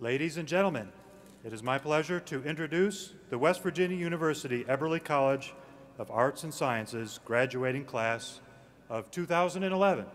Ladies and gentlemen, it is my pleasure to introduce the West Virginia University Eberly College of Arts and Sciences graduating class of 2011.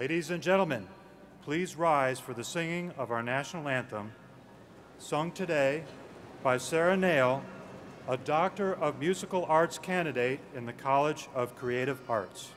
Ladies and gentlemen, please rise for the singing of our national anthem, sung today by Sarah Nail, a Doctor of Musical Arts candidate in the College of Creative Arts.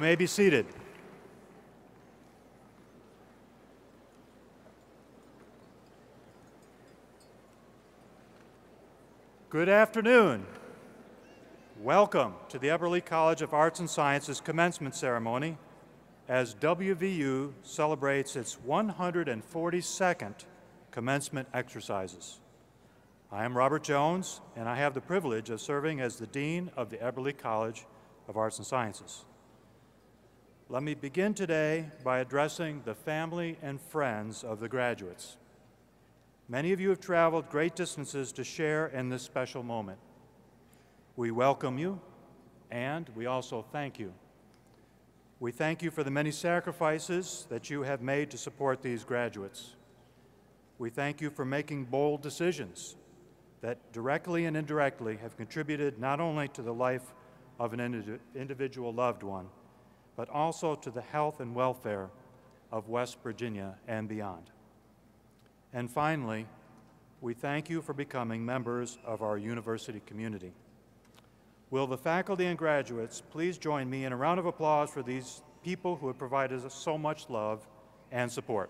You may be seated. Good afternoon. Welcome to the Eberly College of Arts and Sciences commencement ceremony as WVU celebrates its 142nd commencement exercises. I am Robert Jones, and I have the privilege of serving as the Dean of the Eberly College of Arts and Sciences. Let me begin today by addressing the family and friends of the graduates. Many of you have traveled great distances to share in this special moment. We welcome you, and we also thank you. We thank you for the many sacrifices that you have made to support these graduates. We thank you for making bold decisions that directly and indirectly have contributed not only to the life of an indi- individual loved one, but also to the health and welfare of West Virginia and beyond. And finally, we thank you for becoming members of our university community. Will the faculty and graduates please join me in a round of applause for these people who have provided us so much love and support?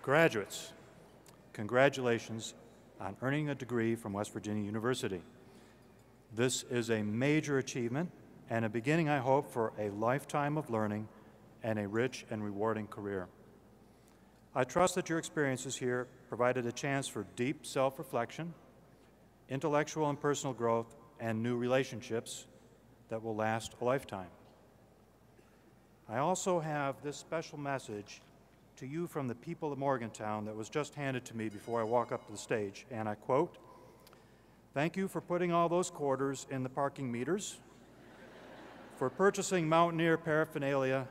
Graduates, congratulations on earning a degree from West Virginia University. This is a major achievement and a beginning, I hope, for a lifetime of learning and a rich and rewarding career. I trust that your experiences here provided a chance for deep self reflection, intellectual and personal growth, and new relationships that will last a lifetime. I also have this special message to you from the people of Morgantown that was just handed to me before I walk up to the stage, and I quote Thank you for putting all those quarters in the parking meters, for purchasing Mountaineer paraphernalia,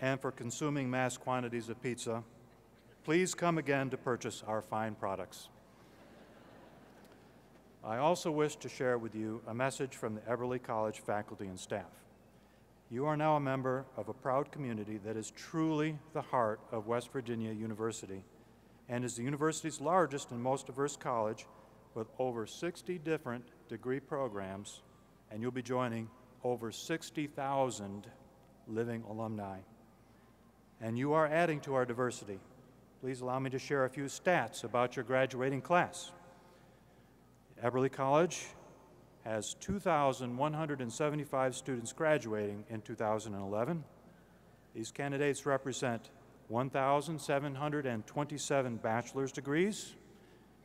and for consuming mass quantities of pizza. Please come again to purchase our fine products. I also wish to share with you a message from the Eberly College faculty and staff. You are now a member of a proud community that is truly the heart of West Virginia University and is the university's largest and most diverse college with over 60 different degree programs, and you'll be joining over 60,000 living alumni. And you are adding to our diversity. Please allow me to share a few stats about your graduating class. Eberly College has 2,175 students graduating in 2011. These candidates represent 1,727 bachelor's degrees,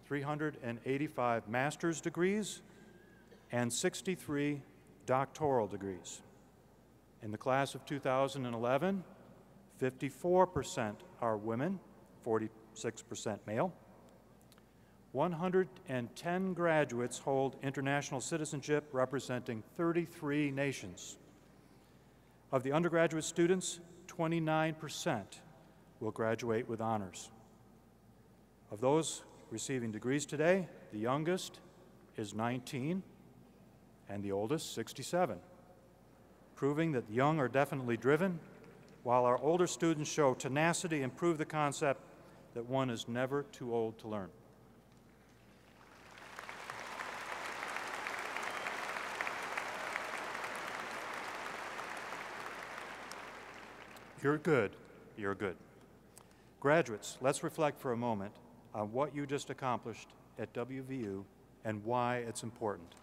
385 master's degrees, and 63 doctoral degrees. In the class of 2011, 54% are women, 46% male. 110 graduates hold international citizenship representing 33 nations. Of the undergraduate students, 29% will graduate with honors. Of those receiving degrees today, the youngest is 19 and the oldest 67, proving that the young are definitely driven, while our older students show tenacity and prove the concept that one is never too old to learn. You're good. You're good. Graduates, let's reflect for a moment on what you just accomplished at WVU and why it's important.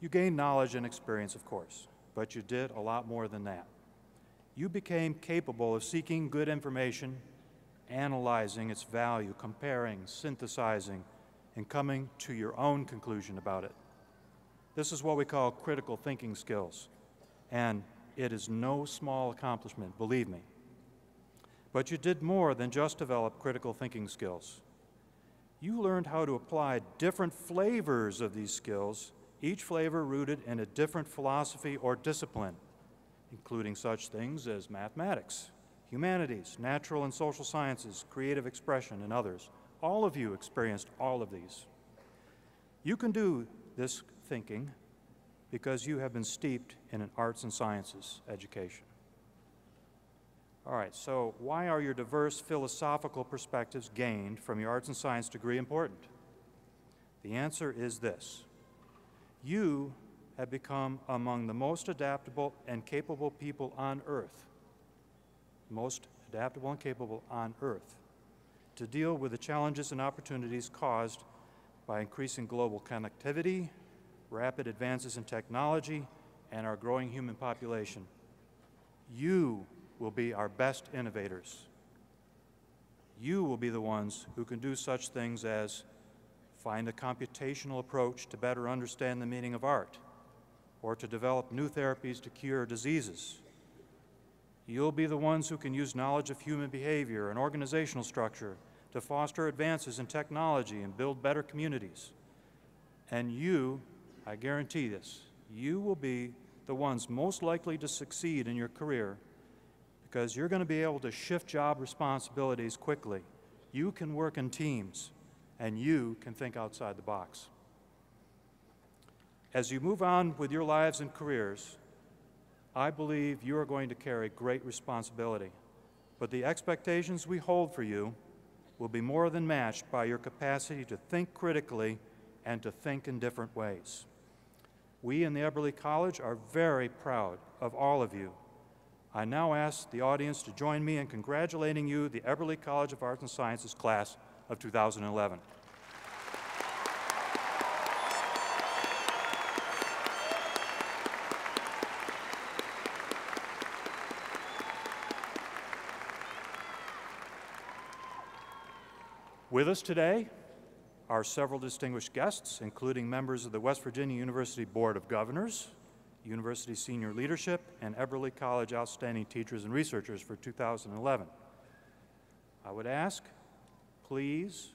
You gained knowledge and experience, of course, but you did a lot more than that. You became capable of seeking good information, analyzing its value, comparing, synthesizing, and coming to your own conclusion about it. This is what we call critical thinking skills, and it is no small accomplishment, believe me. But you did more than just develop critical thinking skills. You learned how to apply different flavors of these skills, each flavor rooted in a different philosophy or discipline, including such things as mathematics, humanities, natural and social sciences, creative expression, and others. All of you experienced all of these. You can do this thinking because you have been steeped in an arts and sciences education. All right, so why are your diverse philosophical perspectives gained from your arts and science degree important? The answer is this You have become among the most adaptable and capable people on earth, most adaptable and capable on earth, to deal with the challenges and opportunities caused by increasing global connectivity, rapid advances in technology, and our growing human population. You will be our best innovators. You will be the ones who can do such things as find a computational approach to better understand the meaning of art, or to develop new therapies to cure diseases. You'll be the ones who can use knowledge of human behavior and organizational structure to foster advances in technology and build better communities. And you, I guarantee this, you will be the ones most likely to succeed in your career because you're going to be able to shift job responsibilities quickly. You can work in teams, and you can think outside the box. As you move on with your lives and careers, I believe you are going to carry great responsibility. But the expectations we hold for you will be more than matched by your capacity to think critically and to think in different ways. We in the Eberly College are very proud of all of you I now ask the audience to join me in congratulating you, the Eberly College of Arts and Sciences class of 2011. With us today are several distinguished guests, including members of the West Virginia University Board of Governors, University Senior Leadership, and Eberly College Outstanding Teachers and Researchers for 2011. I would ask, please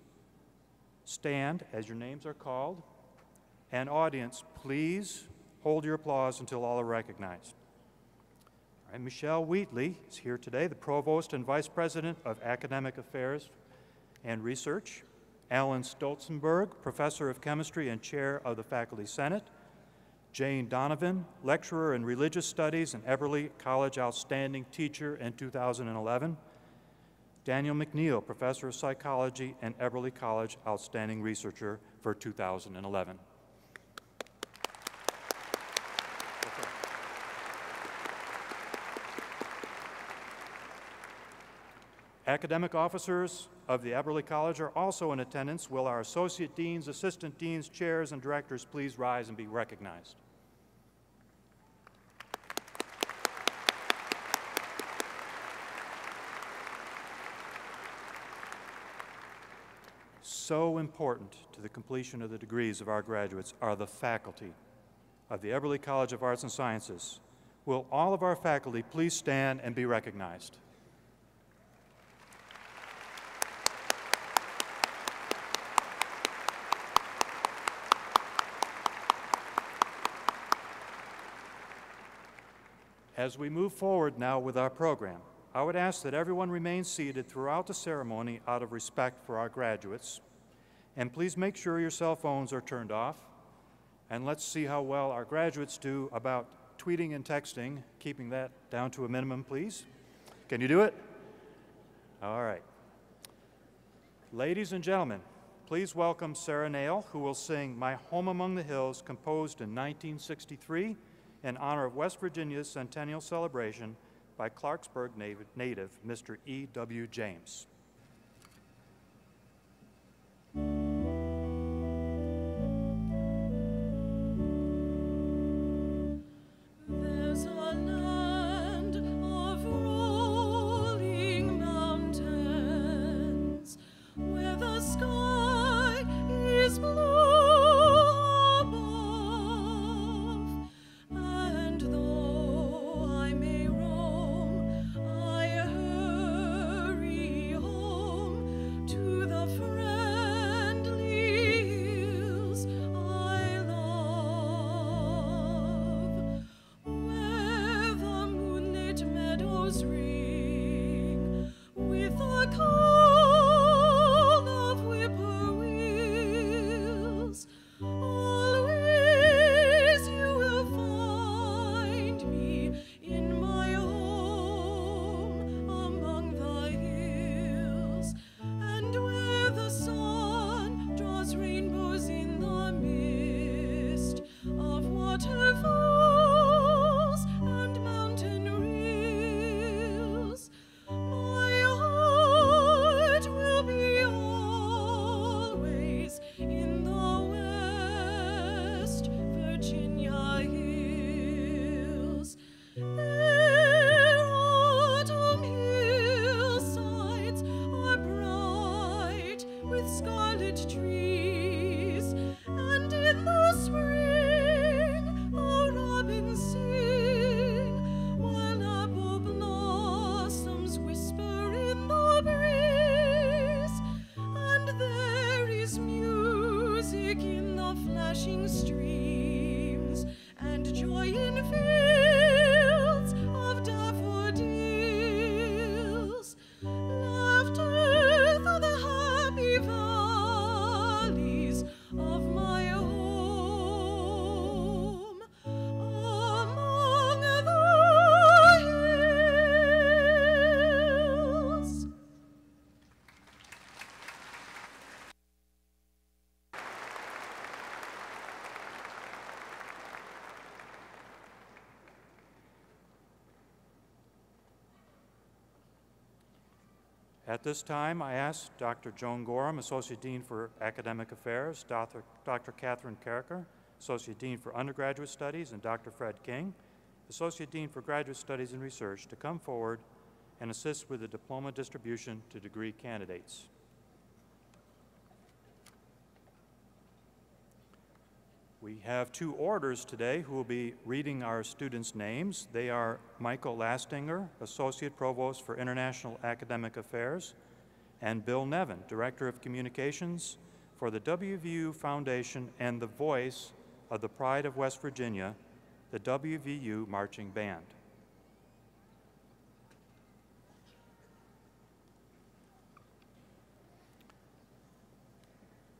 stand as your names are called, and audience, please hold your applause until all are recognized. All right, Michele Wheatly is here today, the Provost and Vice President of Academic Affairs and Research. Alan Stolzenberg, Professor of Chemistry and Chair of the Faculty Senate. Jane Donovan, lecturer in religious studies and Eberly College Outstanding Teacher in 2011. Daniel McNeil, professor of psychology and Eberly College Outstanding Researcher for 2011. Academic officers of the Eberly College are also in attendance. Will our associate deans, assistant deans, chairs, and directors please rise and be recognized? so important to the completion of the degrees of our graduates are the faculty of the Eberly College of Arts and Sciences. Will all of our faculty please stand and be recognized? As we move forward now with our program, I would ask that everyone remain seated throughout the ceremony out of respect for our graduates. And please make sure your cell phones are turned off. And let's see how well our graduates do about tweeting and texting, keeping that down to a minimum, please. Can you do it? All right. Ladies and gentlemen, please welcome Sarah Nail, who will sing My Home Among the Hills, composed in 1963 in honor of West Virginia's centennial celebration by Clarksburg native Mr. E.W. James. At this time, I ask Dr. Joan Gorham, Associate Dean for Academic Affairs, Dr. Dr. Catherine Karraker, Associate Dean for Undergraduate Studies, and Dr. Fred King, Associate Dean for Graduate Studies and Research, to come forward and assist with the diploma distribution to degree candidates. We have two orders today who will be reading our students' names. They are Michael Lastinger, Associate Provost for International Academic Affairs, and Bill Nevin, Director of Communications for the WVU Foundation and the voice of the Pride of West Virginia, the WVU Marching Band.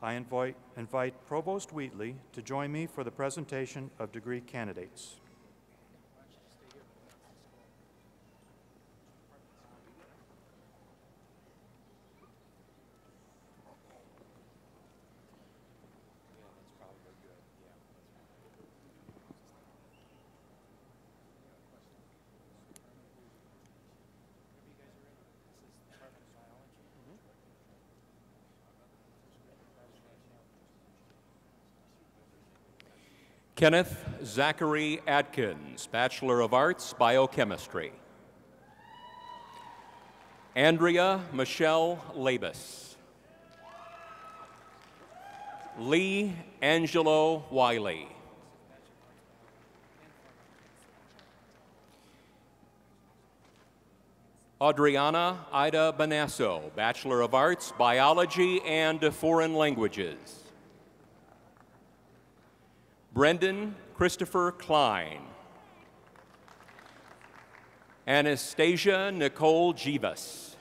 I invite, invite Provost Wheatly to join me for the presentation of degree candidates. Kenneth Zachary Atkins, Bachelor of Arts, Biochemistry. Andrea Michelle Labus. Lee Angelo Wiley. Adriana Ida Banasso, Bachelor of Arts, Biology and Foreign Languages. Brendan Christopher Klein. Anastasia Nicole Jivas.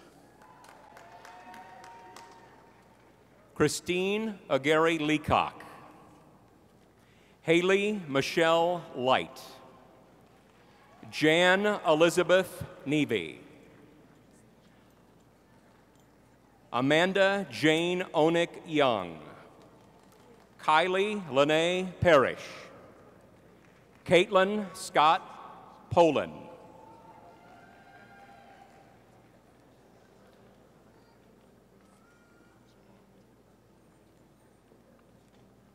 Christine Agary Leacock. Haley Michelle Light. Jan Elizabeth Nevy. Amanda Jane Onick Young. Kylie Lene Parrish. Caitlin Scott Poland.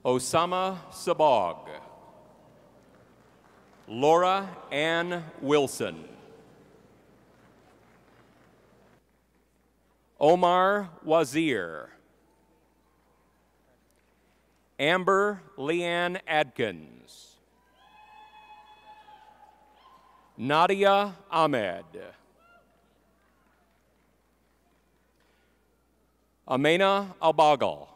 Osama Sabag. Laura Ann Wilson. Omar Wazir. Amber Leanne Adkins. Nadia Ahmed. Amena Albagal.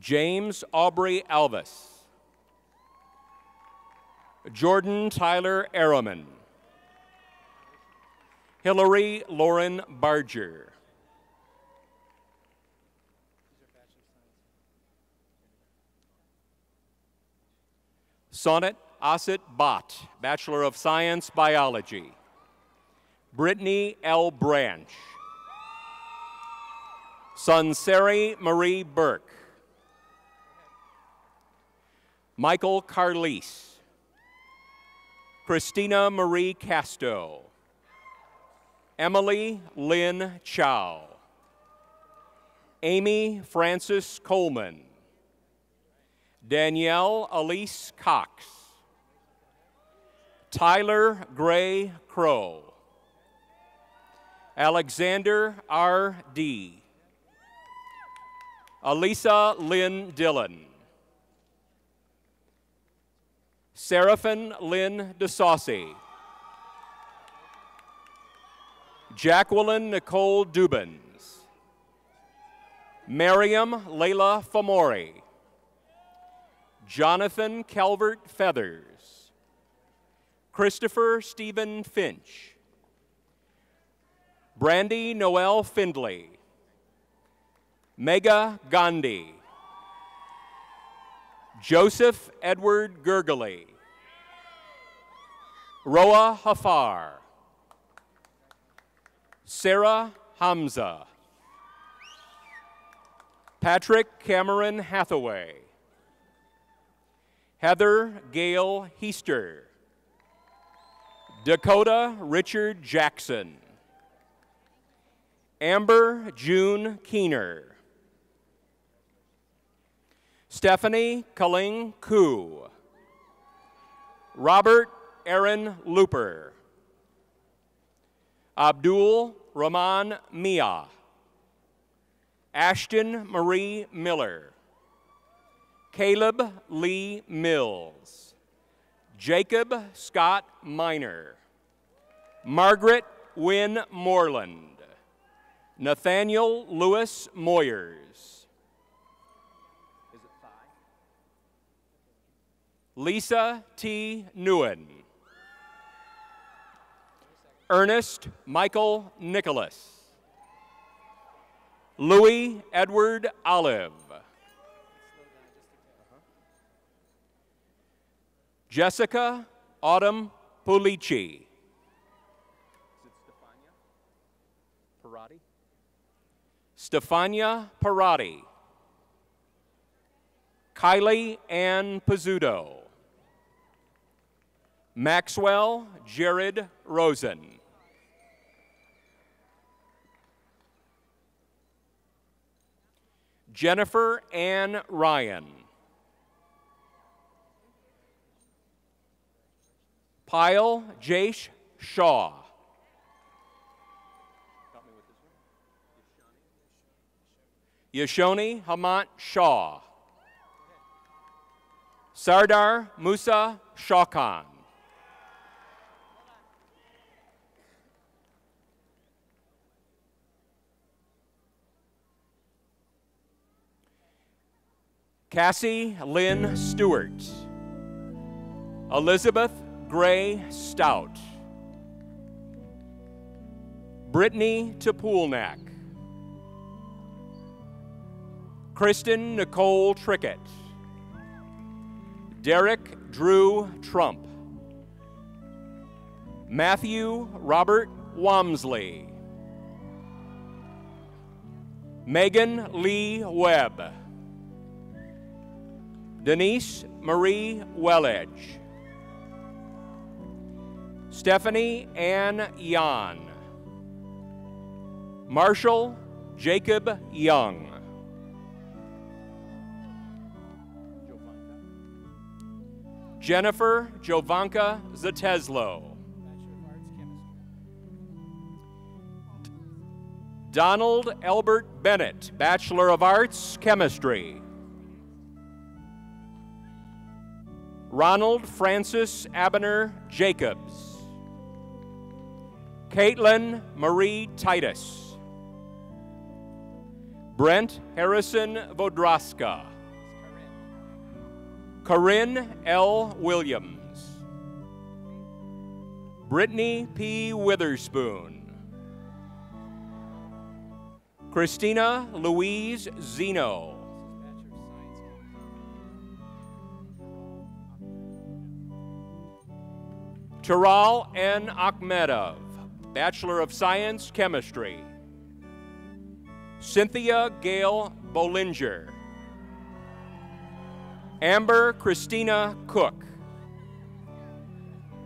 James Aubrey Alvis. Jordan Tyler Arrowman. Hillary Lauren Barger. Sonnet Asit Bott, Bachelor of Science, Biology. Brittany L. Branch. Sunseri Marie Burke. Michael Carlise. Christina Marie Casto. Emily Lynn Chow. Amy Frances Coleman. Danielle Elise Cox. Tyler Gray Crow. Alexander R. D. Elisa Lynn Dillon. Seraphin Lynn DeSaucy. Jacqueline Nicole Dubins. Miriam Layla Famori. Jonathan Calvert Feathers. Christopher Stephen Finch. Brandy Noel Findley. Mega Gandhi. Joseph Edward Gurgley. Roa Hafar. Sarah Hamza. Patrick Cameron Hathaway. Heather Gail Heaster. Dakota Richard Jackson. Amber June Keener. Stephanie Kaling Koo. Robert Aaron Looper. Abdul Rahman Mia. Ashton Marie Miller. Caleb Lee Mills. Jacob Scott Miner. Margaret Wynn Moreland. Nathaniel Lewis Moyers. Lisa T. Newen. Ernest Michael Nicholas. Louis Edward Olive. Jessica Autumn Pulici. Parati? Stefania Parati. Kylie Ann Pizzuto. Maxwell Jared Rosen. Jennifer Ann Ryan. Pyle Jace Shaw. Yashoni Hamant Shaw. Sardar Musa Shawkhan. Cassie Lynn Stewart. Elizabeth Gray Stout. Brittany Topulnak. Kristen Nicole Trickett. Derek Drew Trump. Matthew Robert Wamsley. Megan Lee Webb. Denise Marie Wellage. Stephanie Ann Yan. Marshall Jacob Young. Jennifer Jovanka Zateslo. Donald Albert Bennett, Bachelor of Arts, Chemistry. Ronald Francis Abner Jacobs. Caitlin Marie Titus. Brent Harrison Vodraska. Corinne L. Williams. Brittany P. Witherspoon. Christina Louise Zeno. Taral N. Akhmedov, Bachelor of Science, Chemistry. Cynthia Gail Bollinger. Amber Christina Cook.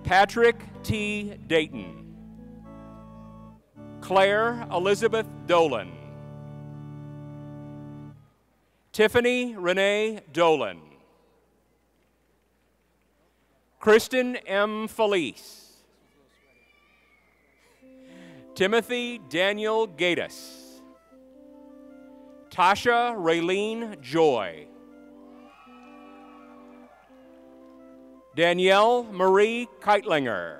Patrick T. Dayton. Claire Elizabeth Dolan. Tiffany Renee Dolan. Kristen M. Felice. Timothy Daniel Gatus. Tasha Raylene Joy. Danielle Marie Keitlinger.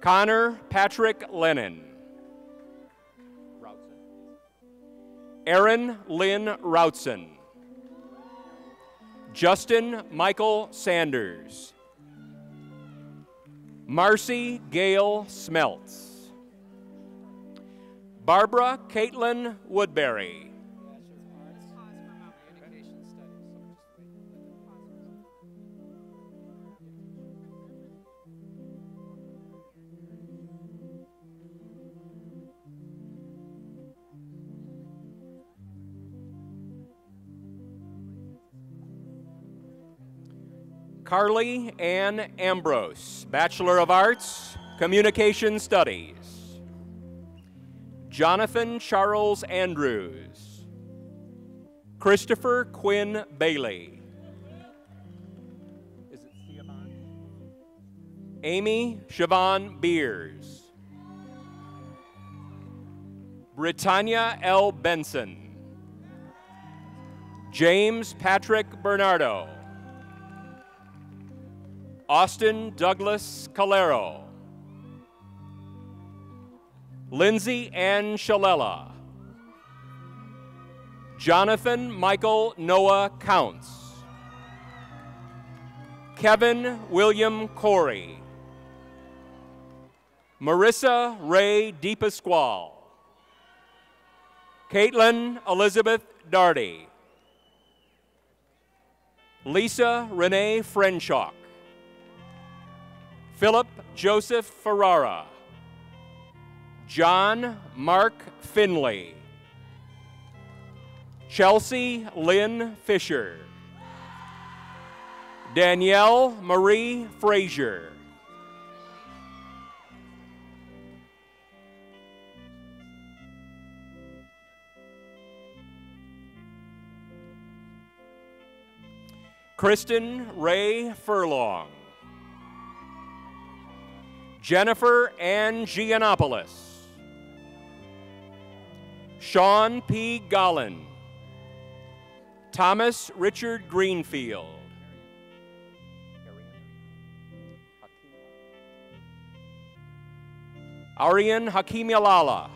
Connor Patrick Lennon. Aaron Lynn Routson. Justin Michael Sanders. Marcy Gail Smelts. Barbara Caitlin Woodbury. Carly Ann Ambrose, Bachelor of Arts, Communication Studies. Jonathan Charles Andrews. Christopher Quinn Bailey. Amy Siobhan Beers. Britannia L. Benson. James Patrick Bernardo. Austin Douglas Calero. Lindsay Ann Shalella. Jonathan Michael Noah Counts. Kevin William Corey. Marissa Ray DePasquale. Caitlin Elizabeth Darty. Lisa Renee Frenshock. Philip Joseph Ferrara. John Mark Finley. Chelsea Lynn Fisher. Danielle Marie Frazier. Kristen Ray Furlong. Jennifer Ann Giannopoulos. Sean P. Gollin. Thomas Richard Greenfield. Arian Hakimialala.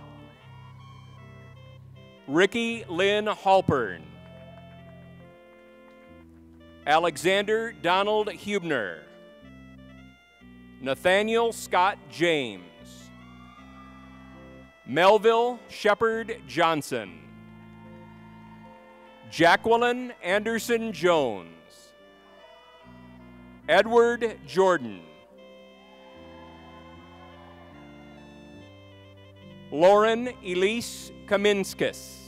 Ricky Lynn Halpern. Alexander Donald Hubner. Nathaniel Scott James. Melville Shepard Johnson. Jacqueline Anderson Jones. Edward Jordan. Lauren Elise Kaminskis.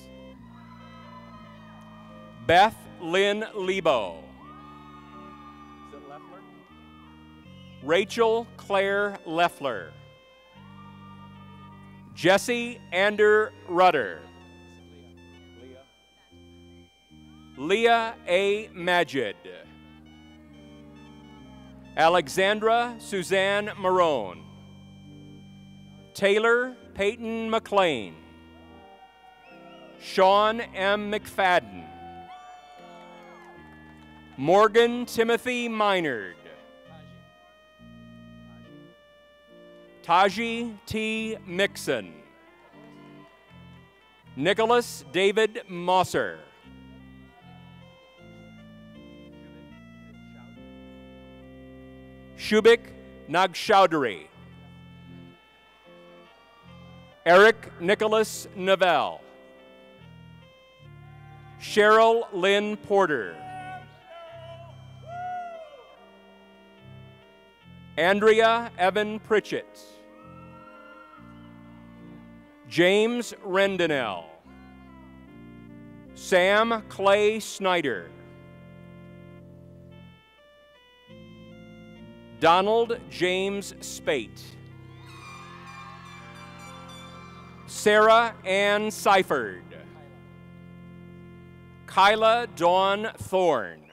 Beth Lynn Lebo. Rachel Claire Leffler. Jesse Ander Rudder. Leah A. Majid. Alexandra Suzanne Marone. Taylor Peyton McLean. Sean M. McFadden. Morgan Timothy Minard. Taji T. Mixon. Nicholas David Mosser. Shubik Nagshowdhury. Eric Nicholas Novell. Cheryl Lynn Porter. Andrea Evan Pritchett. James Rendinell. Sam Clay Snyder. Donald James Spate. Sarah Ann Seifert. Kyla Dawn Thorne.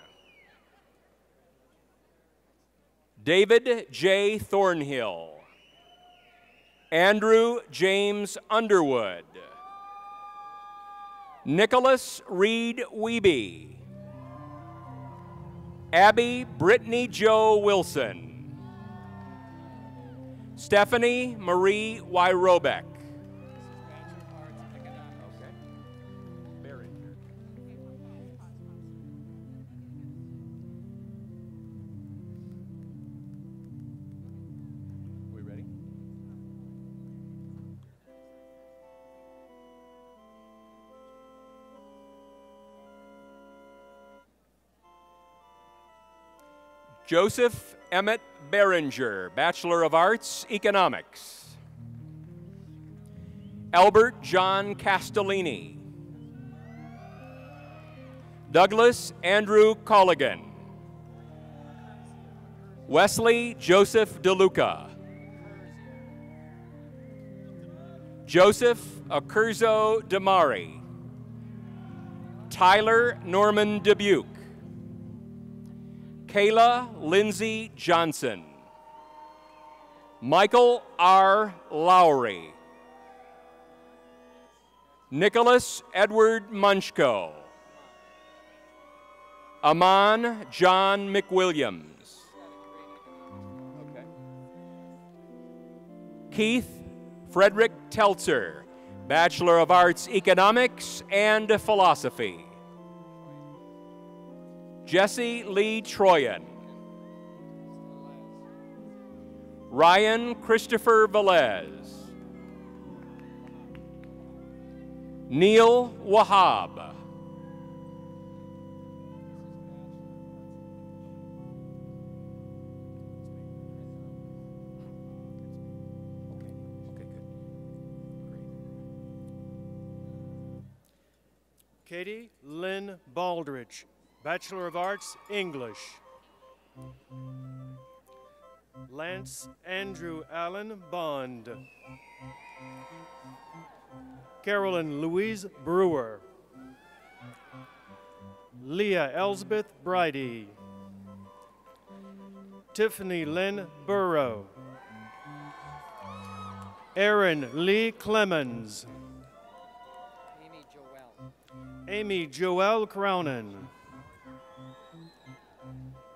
David J. Thornhill. Andrew James Underwood. Nicholas Reed Weeby. Abby Brittany Joe Wilson. Stephanie Marie Wyrobeck. Joseph Emmett Behringer, Bachelor of Arts, Economics. Albert John Castellini. Douglas Andrew Colligan. Wesley Joseph DeLuca. Joseph Accurzo Damari. Tyler Norman Dubuque. Kayla Lindsay Johnson. Michael R. Lowry. Nicholas Edward Munchko. Amon John McWilliams. Keith Frederick Teltzer, Bachelor of Arts, Economics and Philosophy. Jesse Lee Troyan. Ryan Christopher Velez. Neil Wahab. Katie Lynn Baldridge, Bachelor of Arts, English. Lance Andrew Allen Bond. Carolyn Louise Brewer. Leah Elsbeth Bridie. Tiffany Lynn Burrow. Aaron Lee Clemens. Amy Joel. Amy Joelle Cronin.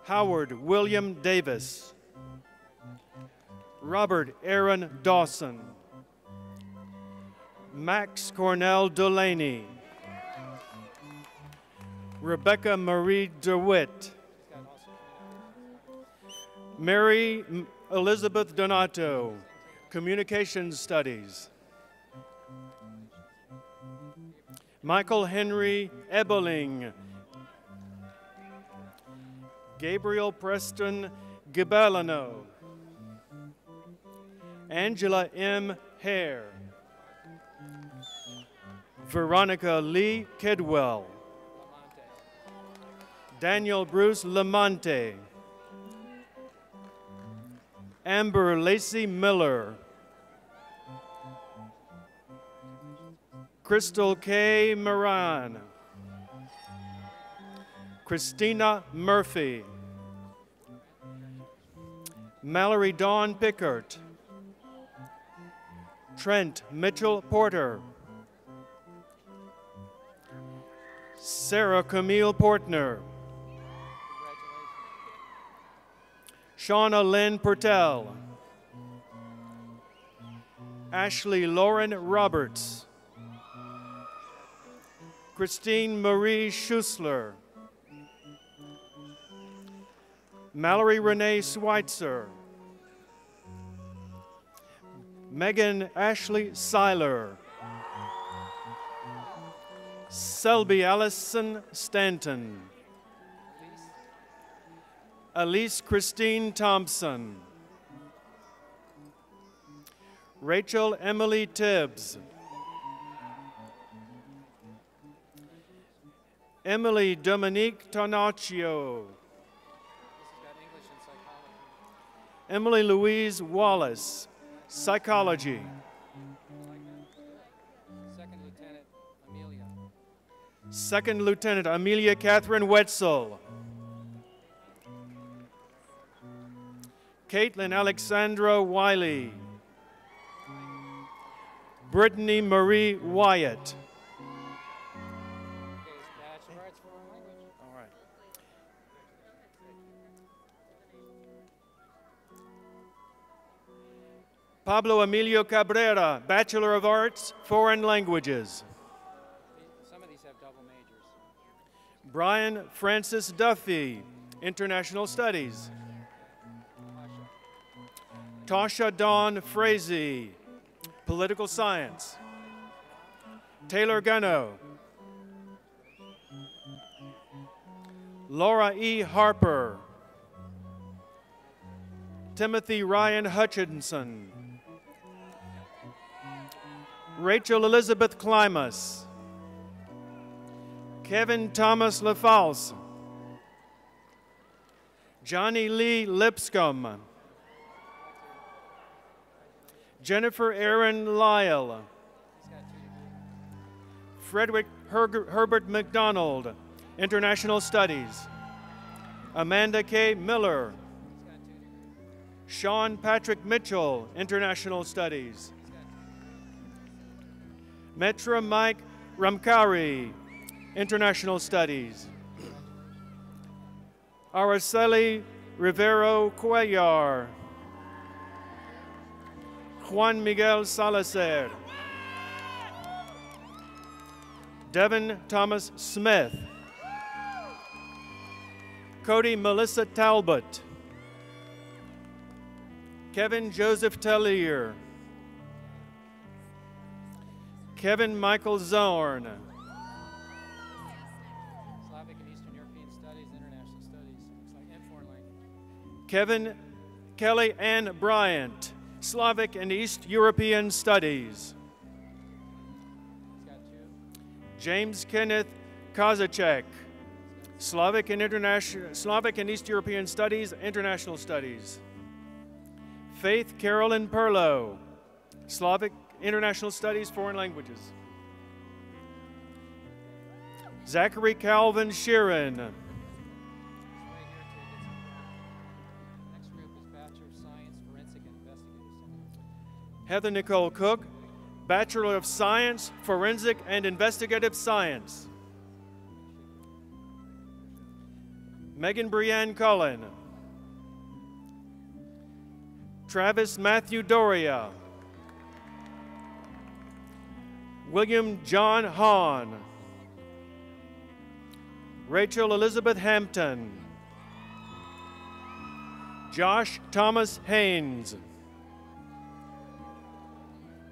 Howard William Davis. Robert Aaron Dawson. Max Cornell Delaney. Rebecca Marie DeWitt. Mary Elizabeth Donato, Communications Studies. Michael Henry Ebeling, Gabriel Preston Gibellino, Angela M. Hare, Veronica Lee Kidwell, Daniel Bruce Lamonte, Amber Lacey Miller, Crystal K. Moran, Christina Murphy, Mallory Dawn Pickert, Trent Mitchell Porter, Sarah Camille Portner, Shauna Lynn Pertel, Ashley Lauren Roberts, Christine Marie Schussler, Mallory Renee Schweitzer, Megan Ashley Seiler, Selby Allison Stanton, Elise Christine Thompson, Rachel Emily Tibbs, Emily Dominique Tonaccio, Emily Louise Wallace, Psychology, Second Lieutenant Amelia. Second Lieutenant Amelia Catherine Wetzel, Caitlin Alexandra Wiley, Brittany Marie Wyatt. Pablo Emilio Cabrera, Bachelor of Arts, Foreign Languages. Some of these have double majors. Brian Francis Duffy, International Studies. Tasha Dawn Frazee, Political Science. Taylor Gunno. Laura E. Harper. Timothy Ryan Hutchinson. Rachel Elizabeth Klimas, Kevin Thomas LaFalce. Johnny Lee Lipscomb. Jennifer Aaron Lyle. Frederick Herg- Herbert McDonald, International Studies. Amanda K. Miller. Sean Patrick Mitchell, International Studies. Metra Mike Ramkari, International Studies. Araceli Rivero Cuellar. Juan Miguel Salazar. Devin Thomas Smith. Cody Melissa Talbot. Kevin Joseph Tellier. Kevin Michael Zorn. Slavic and Eastern European Studies, International Studies. And foreign language. Kevin Kelly Ann Bryant, Slavic and East European Studies. He's got two. James Kenneth Kozacek, Slavic and International Slavic and East European Studies, International Studies. Faith Carolyn Perlow, Slavic International Studies, Foreign Languages. Zachary Calvin Sheeran, He's way here till he gets it. Next group is Bachelor of Science, Forensic and Investigative Science. Heather Nicole Cook, Bachelor of Science, Forensic and Investigative Science. Megan Brianne Cullen. Travis Matthew Doria. William John Hahn. Rachel Elizabeth Hampton. Josh Thomas Haynes.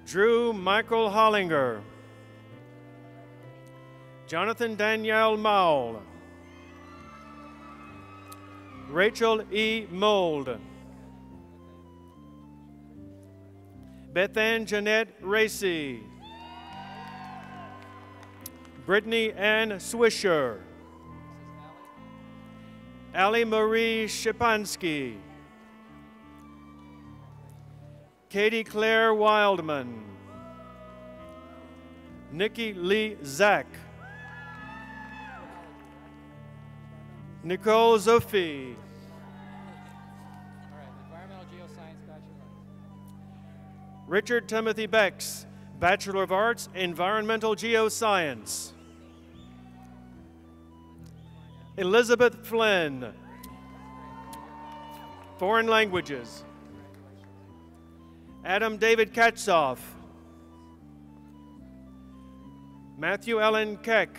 Drew Michael Hollinger. Jonathan Danielle Maul. Rachel E. Mold. Bethann Jeanette Racy. Brittany Ann Swisher. Allie Marie Shipansky. Katie Claire Wildman. Nikki Lee Zack. Nicole Arts. Richard Timothy Becks, Bachelor of Arts, Environmental Geoscience. Elizabeth Flynn, Foreign Languages. Adam David Katzoff. Matthew Allen Keck.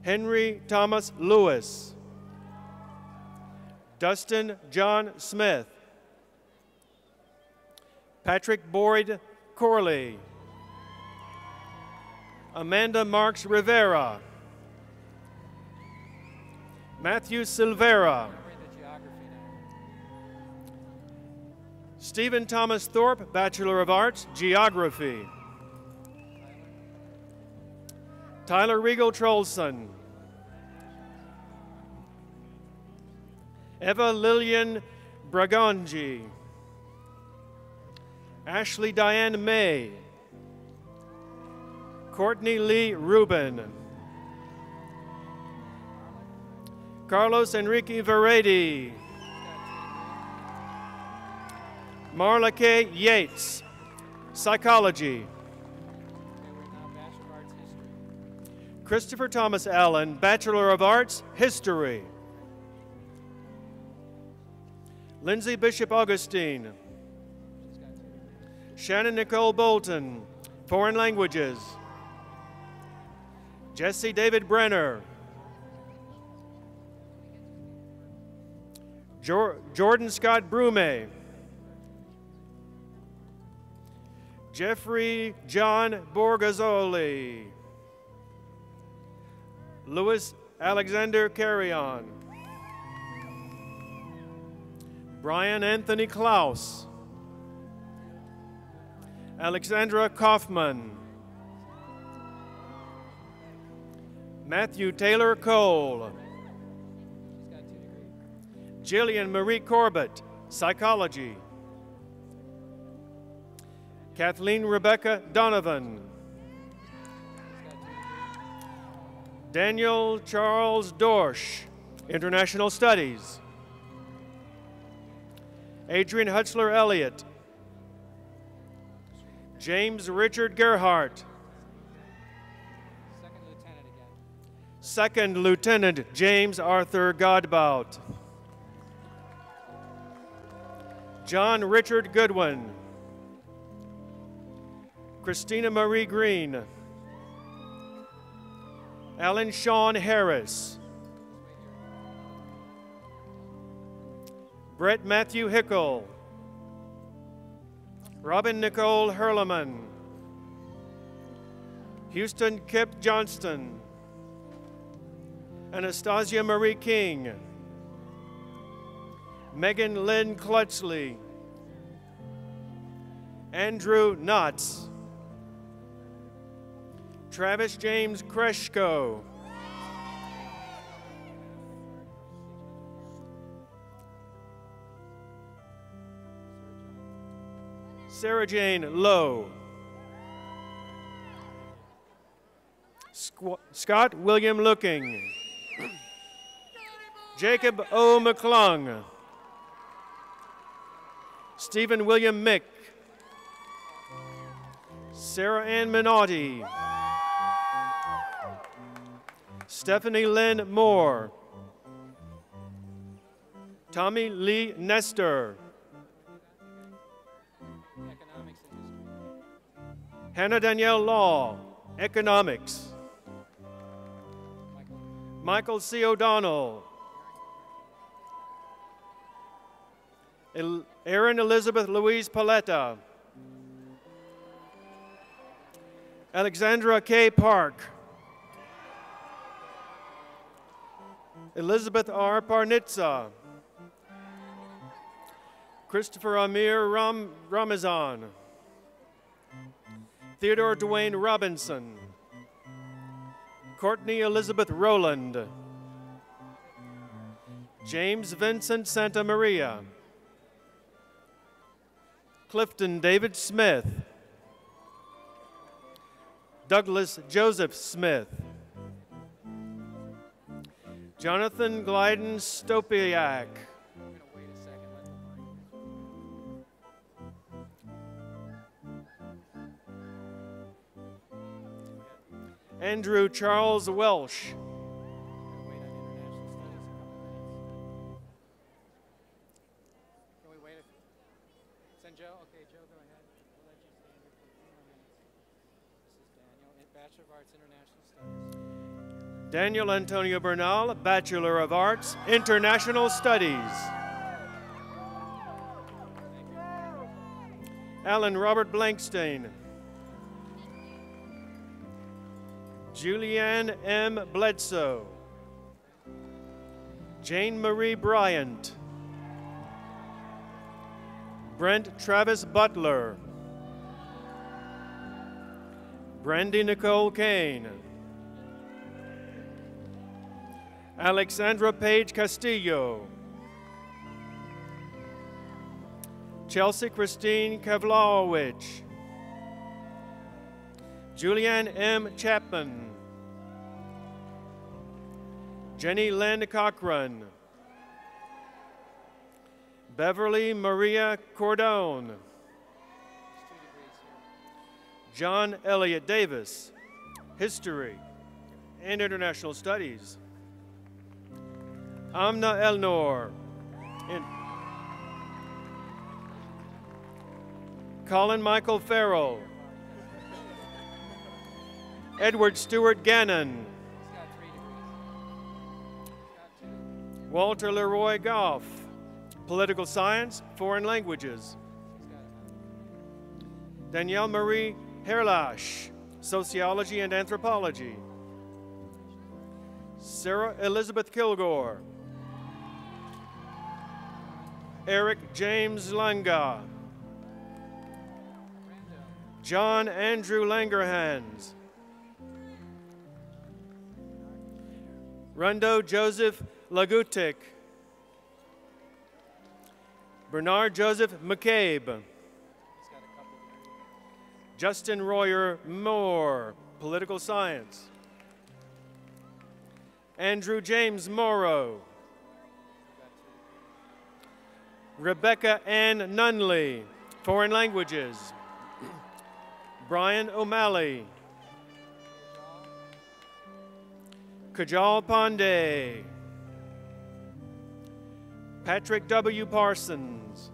Henry Thomas Lewis. Dustin John Smith. Patrick Boyd Corley. Amanda Marks Rivera. Matthew Silvera. Stephen Thomas Thorpe, Bachelor of Arts, Geography. Tyler Regal Trollson. Eva Lillian Braganji. Ashley Diane May. Courtney Lee Rubin. Carlos Enrique Veredi. Marla K. Yates, Psychology. Christopher Thomas Allen, Bachelor of Arts, History. Lindsay Bishop Augustine. Shannon Nicole Bolton, Foreign Languages. Jesse David Brenner. Jor- Jordan Scott Brume. Jeffrey John Borgazoli. Louis Alexander Carrion. Brian Anthony Klaus. Alexandra Kaufman. Matthew Taylor Cole. Jillian Marie Corbett, Psychology. Kathleen Rebecca Donovan. Daniel Charles Dorsch, International Studies. Adrian Hutzler Elliott. James Richard Gerhart. Second lieutenant. Second Lieutenant James Arthur Godbout. John Richard Goodwin. Christina Marie Green. Alan Sean Harris. Brett Matthew Hickle. Robin Nicole Herleman. Houston Kip Johnston. Anastasia Marie King. Megan Lynn Clutchley. Andrew Knotts. Travis James Kreshko. Sarah Jane Lowe. Squ- Scott William Looking. Jacob O. McClung. Stephen William Mick. Sarah Ann Minotti. Stephanie Lynn Moore. Tommy Lee Nestor. Hannah Danielle Law, Economics. Michael. C. O'Donnell. El- Erin Elizabeth Louise Paletta. Alexandra K. Park. Elizabeth R. Parnitza. Christopher Amir Ram- Ramazan. Theodore Dwayne Robinson. Courtney Elizabeth Rowland. James Vincent Santa Maria. Clifton David Smith. Douglas Joseph Smith. Jonathan Glyden Stopiak. Andrew Charles Welsh. Daniel Antonio Bernal, Bachelor of Arts, International Studies. Alan Robert Blankstein. Julianne M. Bledsoe. Jane Marie Bryant. Brent Travis Butler. Brandy Nicole Kane. Alexandra Page Castillo. Chelsea Christine Kavlowicz. Julianne M. Chapman. Jenny Lynn Cochran. Beverly Maria Cordone. John Elliott Davis. History and International Studies. Amna Elnor. In Colin Michael Farrell. Edward Stewart Gannon. Walter Leroy Goff. Political Science, Foreign Languages. Danielle Marie Herlash, Sociology and Anthropology. Sarah Elizabeth Kilgore. Eric James Langa. John Andrew Langerhans. Rundo Joseph Lagutik. Bernard Joseph McCabe. Justin Royer Moore, Political Science. Andrew James Morrow. Rebecca Ann Nunley, Foreign Languages. Brian O'Malley. Kajal Pandey. Patrick W. Parsons.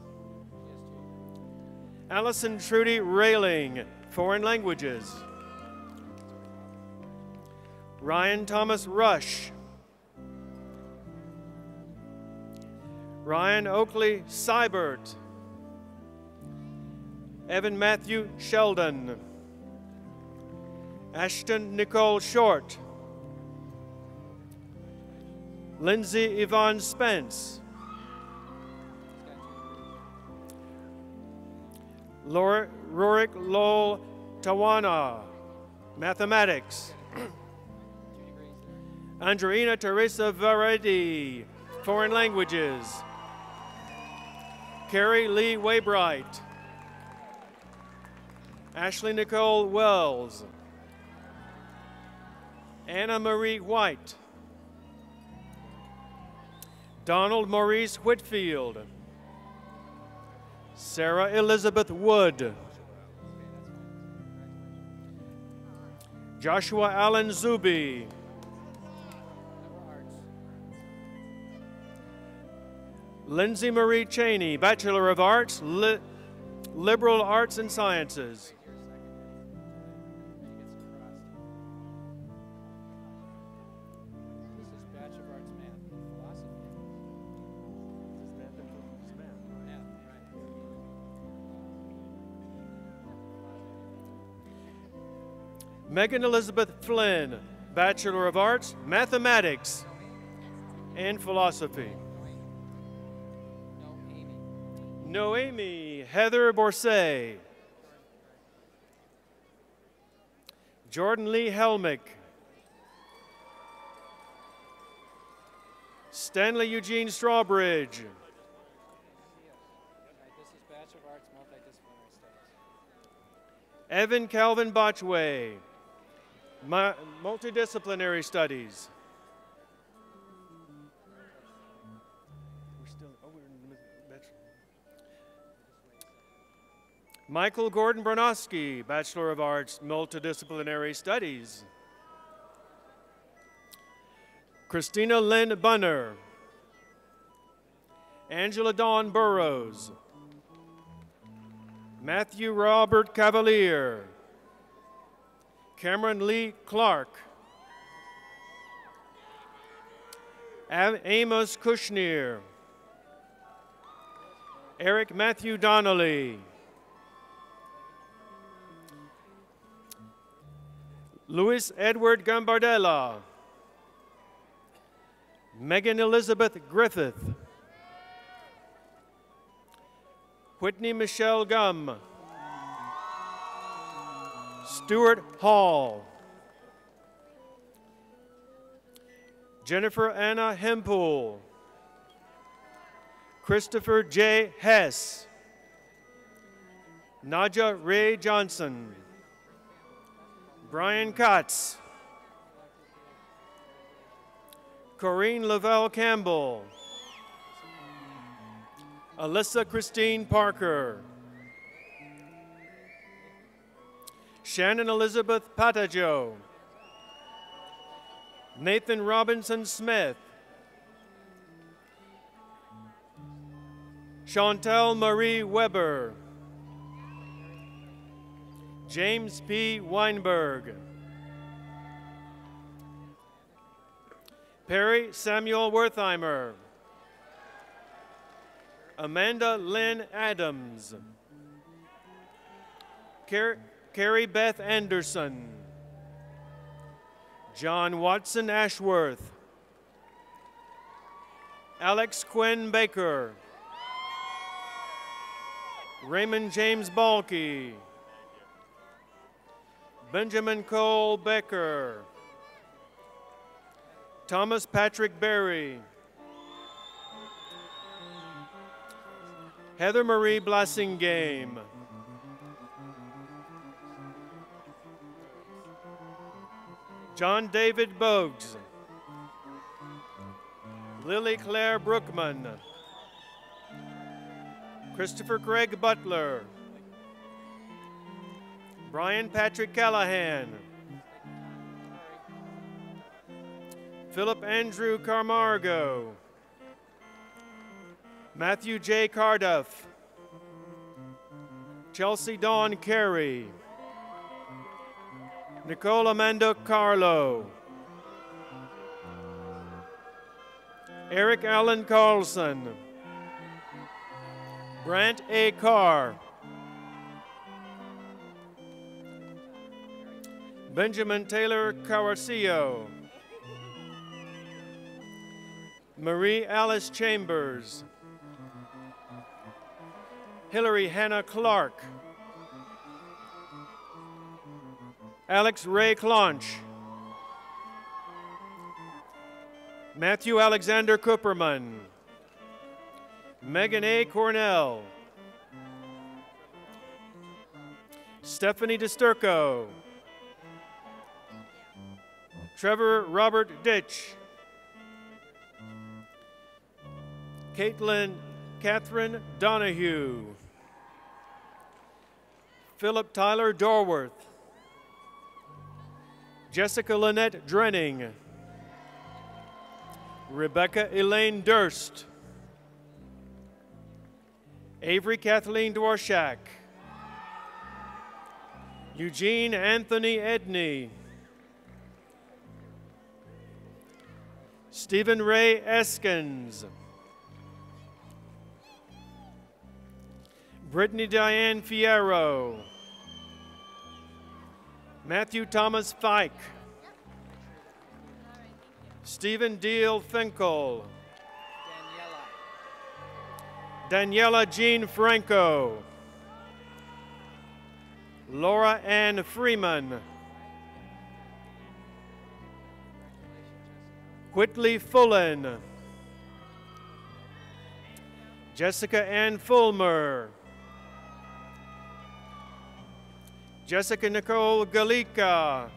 Allison Trudy Railing, Foreign Languages. Ryan Thomas Rush. Ryan Oakley Seibert. Evan Matthew Sheldon. Ashton Nicole Short. Lindsay Yvonne Spence. Rorik Lowell Tawana, Mathematics. Andreina Teresa Varedi, Foreign Languages. Carrie Lee Waybright. Ashley Nicole Wells. Anna Marie White. Donald Maurice Whitfield. Sarah Elizabeth Wood. Joshua Allen Zuby. Lindsay Marie Cheney, Bachelor of Arts, Li Liberal Arts and Sciences. Megan Elizabeth Flynn, Bachelor of Arts, Mathematics, and Philosophy. Noemi Heather Borsay. Jordan Lee Helmick. Stanley Eugene Strawbridge. This is Bachelor of Arts, Multidisciplinary Studies. Evan Calvin Botchway. Multidisciplinary Studies. Michael Gordon Bronowski, Bachelor of Arts, Multidisciplinary Studies. Christina Lynn Bunner. Angela Dawn Burrows. Matthew Robert Cavalier. Cameron Lee Clark. Amos Kushner. Eric Matthew Donnelly. Louis Edward Gambardella. Megan Elizabeth Griffith. Whitney Michelle Gum. Stuart Hall. Jennifer Anna Hempel. Christopher J. Hess. Naja Ray Johnson. Brian Kotz. Corrine Lavelle Campbell. Alyssa Christine Parker. Shannon Elizabeth Patajo. Nathan Robinson Smith. Chantel Marie Weber. James P. Weinberg. Perry Samuel Wertheimer. Amanda Lynn Adams. Car- Carrie Beth Anderson. John Watson Ashworth. Alex Quinn Baker. Raymond James Balky. Benjamin Cole Becker. Thomas Patrick Berry. Heather Marie Blassingame. John David Bogues. Lily Claire Brookman. Christopher Craig Butler. Brian Patrick Callahan. Philip Andrew Carmargo. Matthew J. Carduff. Chelsea Dawn Carey. Nicole Amanda Carlo. Eric Allen Carlson. Brant A. Carr. Benjamin Taylor Caracillo. Marie Alice Chambers. Hillary Hannah Clark. Alex Ray Clonch. Matthew Alexander Cooperman. Megan A. Cornell. Stephanie DeSturco. Trevor Robert Ditch. Caitlin Catherine Donahue. Philip Tyler Dorworth. Jessica Lynette Drenning. Rebecca Elaine Durst. Avery Kathleen Dworshak. Eugene Anthony Edney. Stephen Ray Eskins. Brittany Diane Fierro. Matthew Thomas Fike. Stephen Deal Finkel. Daniela. Daniela Jean Franco. Laura Ann Freeman. Whitley Fullen. Jessica Ann Fulmer. Jessica Nicole Galika.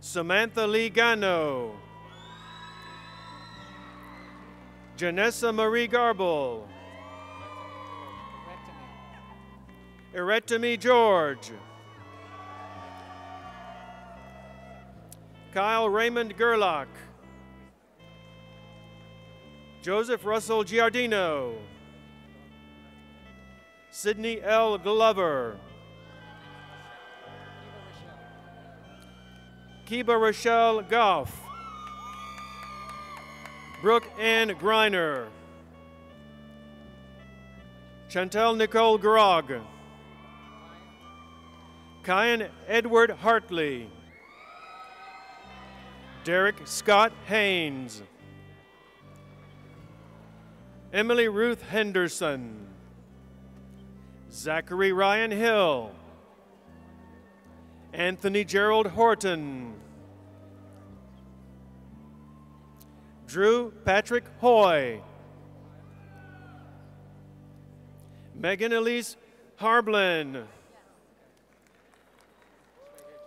Samantha Lee Gano. Janessa Marie Garble. Eretami George. Kyle Raymond Gerlach. Joseph Russell Giardino. Sydney L. Glover. Kiba Rochelle Goff. Brooke Ann Griner. Chantel Nicole Grog. Kyan Edward Hartley. Derek Scott Haynes. Emily Ruth Henderson. Zachary Ryan Hill. Anthony Gerald Horton. Drew Patrick Hoy. Megan Elise Harblin.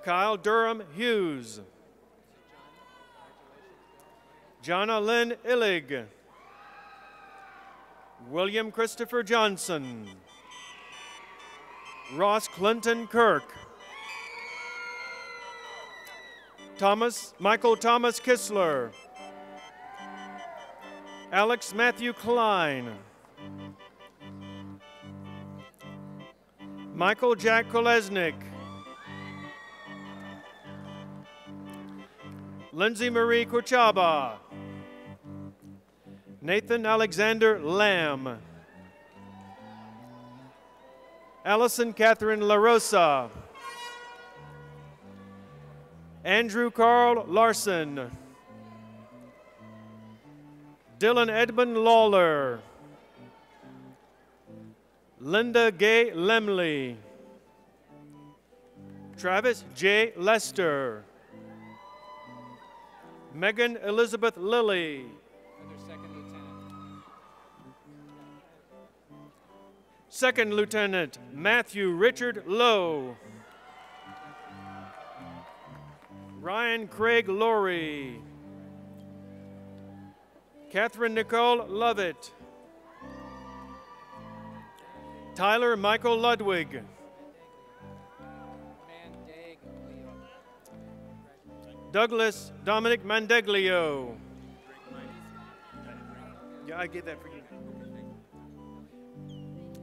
Kyle Durham Hughes. Jonna Lynn Illig. William Christopher Johnson. Ross Clinton Kirk. Thomas Michael Thomas Kistler. Alex Matthew Klein. Michael Jack Kolesnik. Lindsay Marie Kuchaba. Nathan Alexander Lamb. Allison Catherine LaRosa. Andrew Carl Larson. Dylan Edmund Lawler. Linda Gay Lemley. Travis J. Lester. Megan Elizabeth Lilly. Second Lieutenant Matthew Richard Lowe. Ryan Craig Laurie. Catherine Nicole Lovett. Tyler Michael Ludwig. Douglas Dominic Mandeglio. Yeah, I get that for you.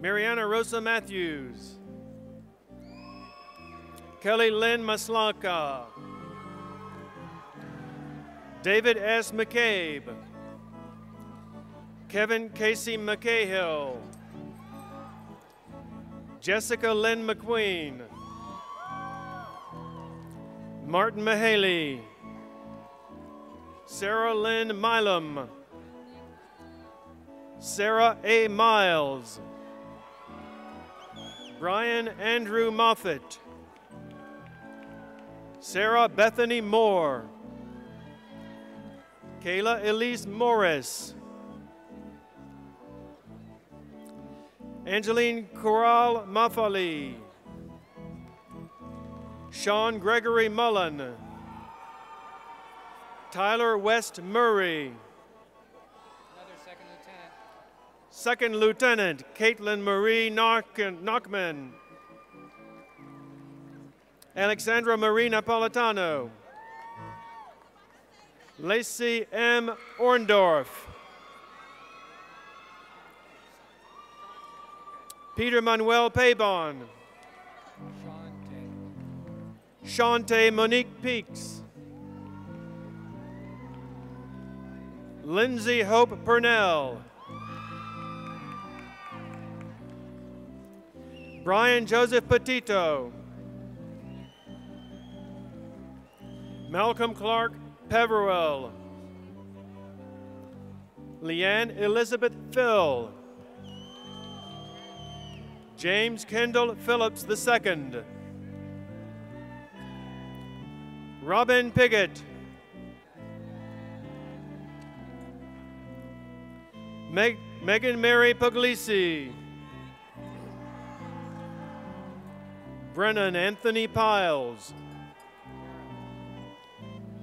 Mariana Rosa Matthews. Kelly Lynn Maslanka. David S. McCabe. Kevin Casey McCahill. Jessica Lynn McQueen. Martin Mahaley. Sarah Lynn Milam. Sarah A. Miles. Brian Andrew Moffett. Sarah Bethany Moore. Kayla Elise Morris. Angeline Coral Mafali. Sean Gregory Mullen. Tyler West Murray. Second Lieutenant Caitlin Marie Knock- Knockman. Alexandra Marie Napolitano. Lacey M. Orndorff. Peter Manuel Paybon. Sean Shante Monique Peaks. Lindsay Hope Purnell. Brian Joseph Petito. Malcolm Clark Peverell. Leanne Elizabeth Phil. James Kendall Phillips II. Robin Piggott. Meg Megan Mary Puglisi. Brennan Anthony Piles.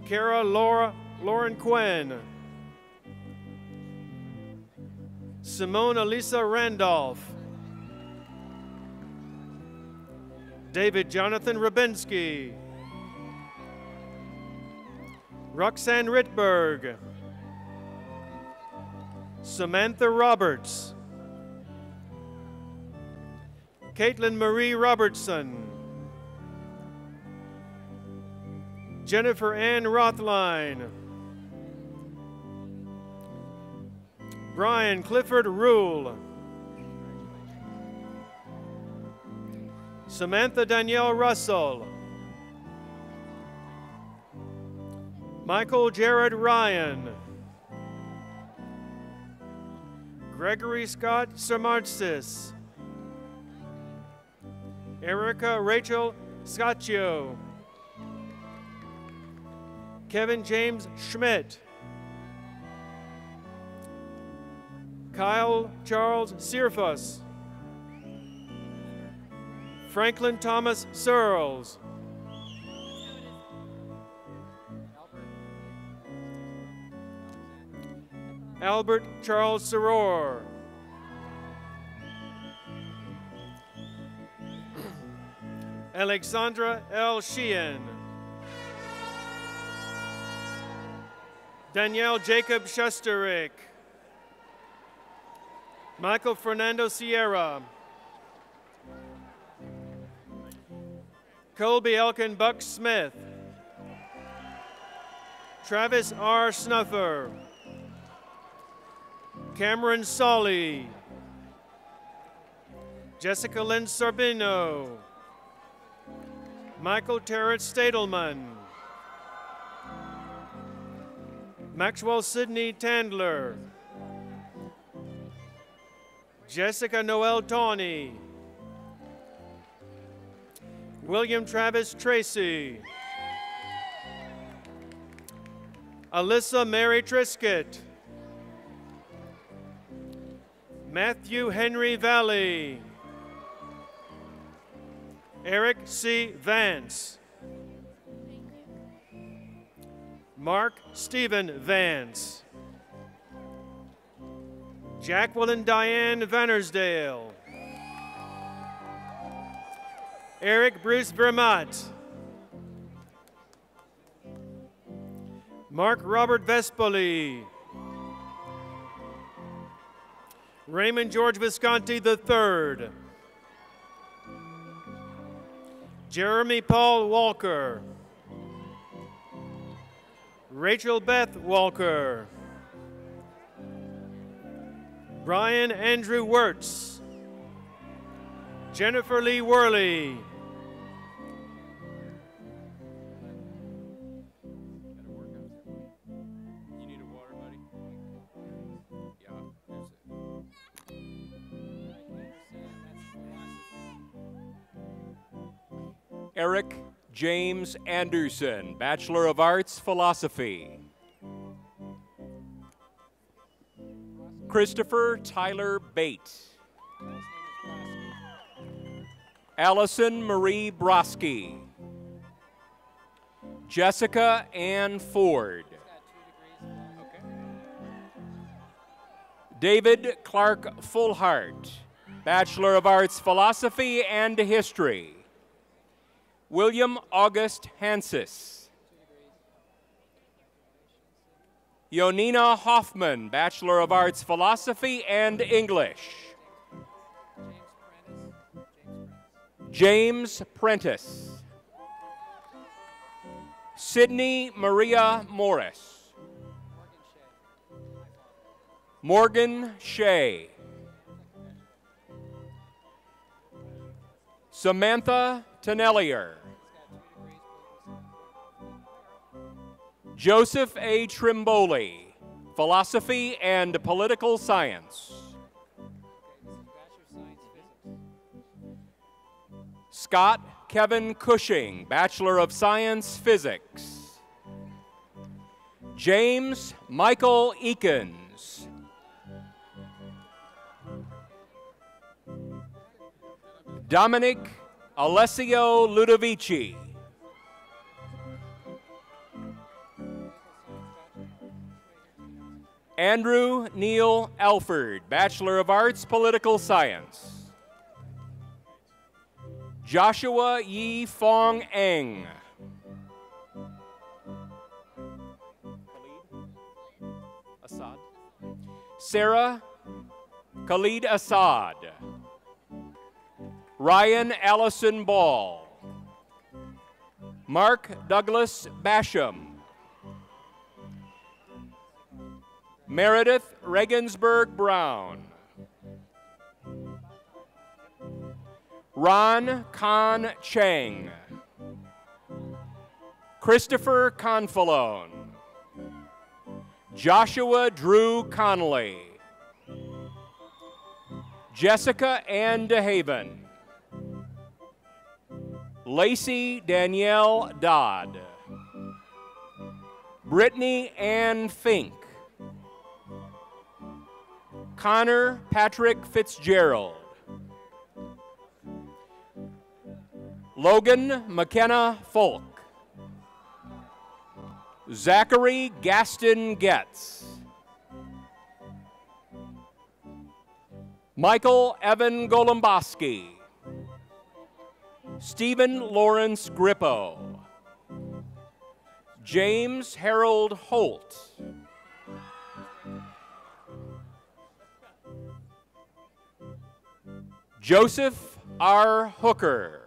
Kara Laura Lauren Quinn. Simone Elisa Randolph. David Jonathan Rabinsky. Roxanne Ritberg. Samantha Roberts. Caitlin Marie Robertson. Jennifer Ann Rothline. Brian Clifford Rule. Samantha Danielle Russell. Michael Jared Ryan. Gregory Scott Samartzis. Erica Rachel Scaccio. Kevin James Schmidt. Kyle Charles Searfuss. Franklin Thomas Searles. Albert Charles Soror. Alexandra L. Sheehan. Danielle Jacob Shusterik. Michael Fernando Sierra. Colby Elkin Buck Smith. Travis R. Snuffer. Cameron Solly. Jessica Lynn Sorbino. Michael Terrence Stadelman. Maxwell Sidney Tandler. Jessica Noel Tawney. William Travis Tracy. Alyssa Mary Trisket. Matthew Henry Valley. Eric C. Vance. Mark Stephen Vance. Jacqueline Diane Vannersdale. Eric Bruce Vermont. Mark Robert Vespoli. Raymond George Visconti III. Jeremy Paul Walker. Rachel Beth Walker. Brian Andrew Wirtz. Jennifer Lee Worley. James Anderson, Bachelor of Arts, Philosophy. Christopher Tyler Bate. Allison Marie Broski. Jessica Ann Ford. David Clark Fullhart, Bachelor of Arts, Philosophy and History. William August Hansis. Yonina Hoffman, Bachelor of Arts, Philosophy and English. James Prentice. Sydney Maria Morris. Morgan Shea. Samantha Tennellier. Joseph A. Trimboli, Philosophy and Political Science. Scott Kevin Cushing, Bachelor of Science Physics. James Michael Eakins. Dominic Alessio Ludovici. Andrew Neil Alford, Bachelor of Arts, Political Science. Joshua Yi Fong Eng. Assad. Sarah Khalid Assad. Ryan Allison Ball. Mark Douglas Basham. Meredith Regensburg Brown. Ron Con Chang. Christopher Confalone. Joshua Drew Connolly. Jessica Ann DeHaven. Lacey Danielle Dodd. Brittany Ann Fink. Connor Patrick Fitzgerald. Logan McKenna Folk. Zachary Gaston Getz. Michael Evan Golomboski. Stephen Lawrence Grippo. James Harold Holt. Joseph R. Hooker.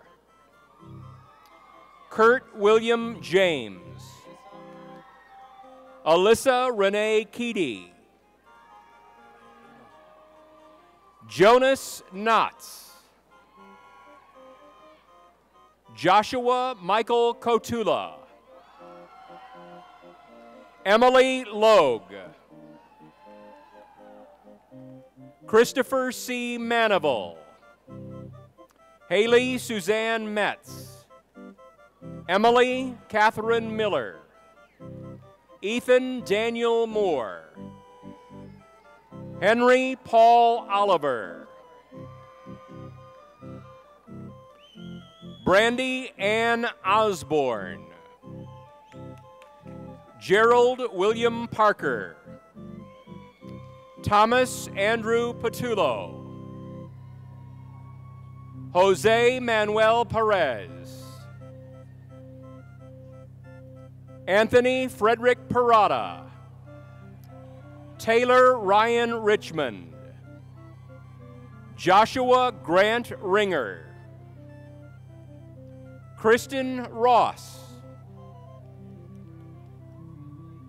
Kurt William James. Alyssa Renee Keedy. Jonas Knotts. Joshua Michael Kotula. Emily Logue. Christopher C. Manival. Haley Suzanne Metz. Emily Catherine Miller. Ethan Daniel Moore. Henry Paul Oliver. Brandy Ann Osborne. Gerald William Parker. Thomas Andrew Patullo. Jose Manuel Perez. Anthony Frederick Parada. Taylor Ryan Richmond. Joshua Grant Ringer. Kristen Ross.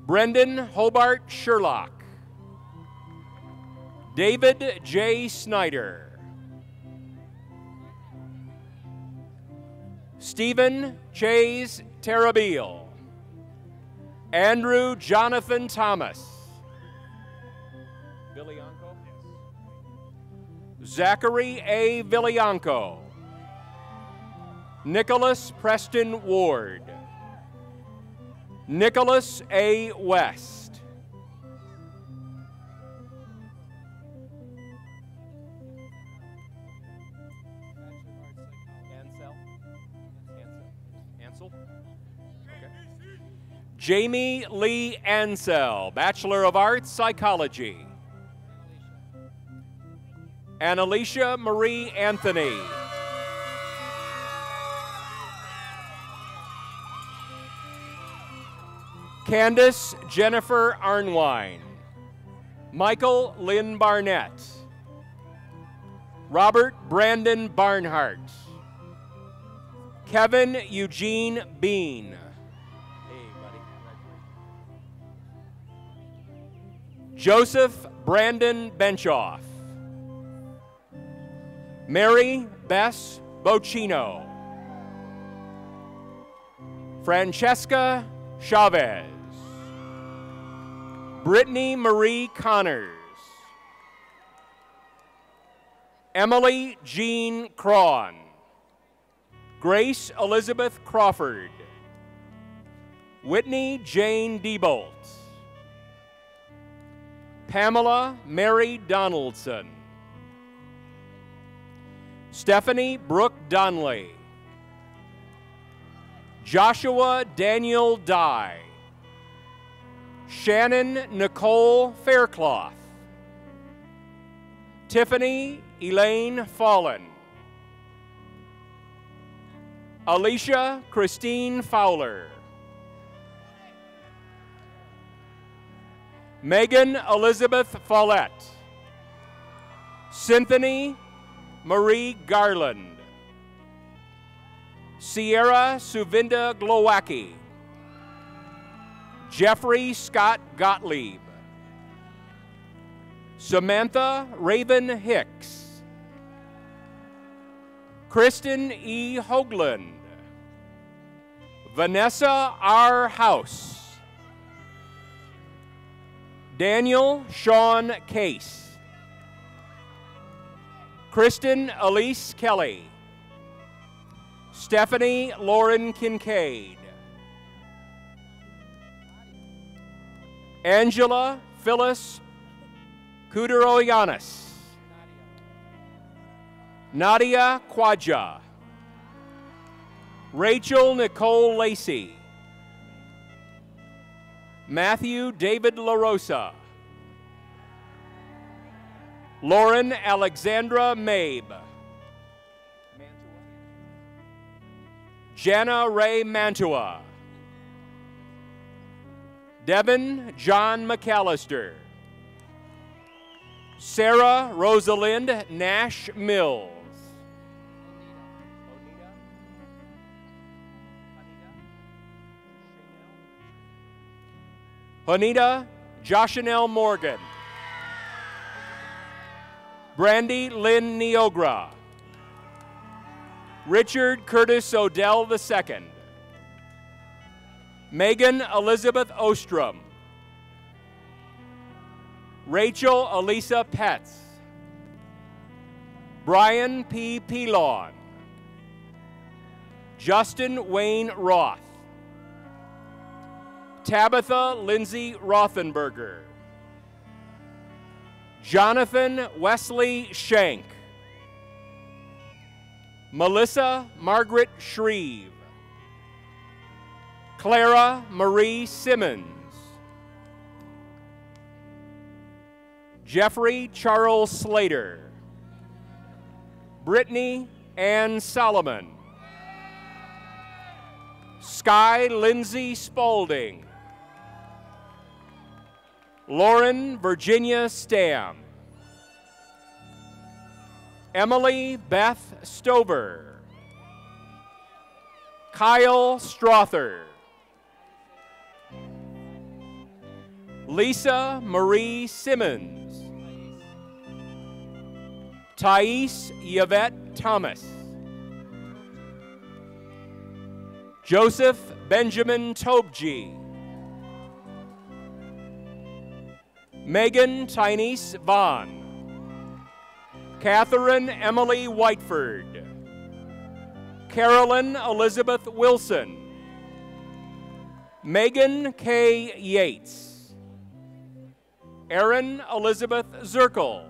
Brendan Hobart Sherlock. David J. Snyder. Stephen Chase Terabile. Andrew Jonathan Thomas. Villianco? Zachary A. Villianco. Nicholas Preston Ward. Nicholas A. West. Jamie Lee Ansell, Bachelor of Arts, Psychology. And Alicia Marie Anthony. Candace Jennifer Arnwine. Michael Lynn Barnett. Robert Brandon Barnhart. Kevin Eugene Bean. Joseph Brandon Benchoff. Mary Bess Bocino. Francesca Chavez. Brittany Marie Connors. Emily Jean Crawn. Grace Elizabeth Crawford. Whitney Jane Diebolt. Pamela Mary Donaldson. Stephanie Brooke Donley. Joshua Daniel Dye. Shannon Nicole Faircloth. Tiffany Elaine Fallen. Alicia Christine Fowler. Megan Elizabeth Follette. Cynthony Marie Garland. Sierra Suvinda Glowacki. Jeffrey Scott Gottlieb. Samantha Raven Hicks. Kristen E. Hoagland. Vanessa R. House. Daniel Sean Case. Kristen Elise Kelly. Stephanie Lauren Kincaid. Angela Phyllis Kuderoyanis. Nadia Quadja. Rachel Nicole Lacey. Matthew David LaRosa. Lauren Alexandra Mabe. Jana Ray Mantua. Devin John McAllister. Sarah Rosalind Nash Mills. Honita Joshanelle Morgan. Brandy Lynn Neogra. Richard Curtis Odell II. Megan Elizabeth Ostrom. Rachel Elisa Petz. Brian P. Pilon. Justin Wayne Roth. Tabitha Lindsay Rothenberger. Jonathan Wesley Shank. Melissa Margaret Shreve. Clara Marie Simmons. Jeffrey Charles Slater. Brittany Ann Solomon. Sky Lindsay Spalding. Lauren Virginia Stam. Emily Beth Stover. Kyle Strother. Lisa Marie Simmons. Thais Yvette Thomas. Joseph Benjamin Tobji. Megan Tynese Vaughn. Catherine Emily Whiteford. Carolyn Elizabeth Wilson. Megan K. Yates. Erin Elizabeth Zirkel.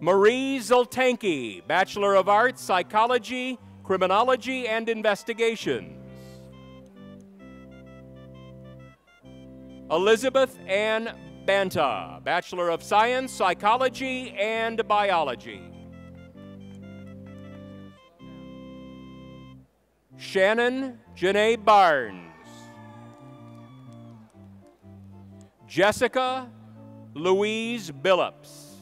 Marie Zoltanki, Bachelor of Arts, Psychology, Criminology, and Investigations. Elizabeth Ann Banta, Bachelor of Science, Psychology, and Biology. Shannon Janae Barnes. Jessica Louise Billups.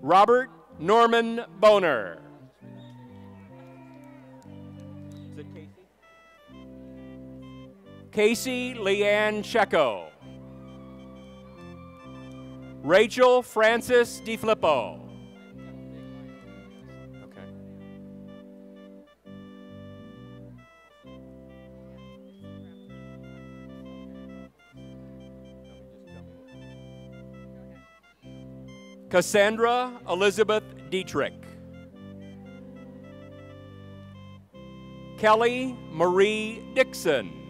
Robert Norman Boner. Casey Leanne Checo. Rachel Francis DiFilippo. Okay. Cassandra Elizabeth Dietrich. Kelly Marie Dixon.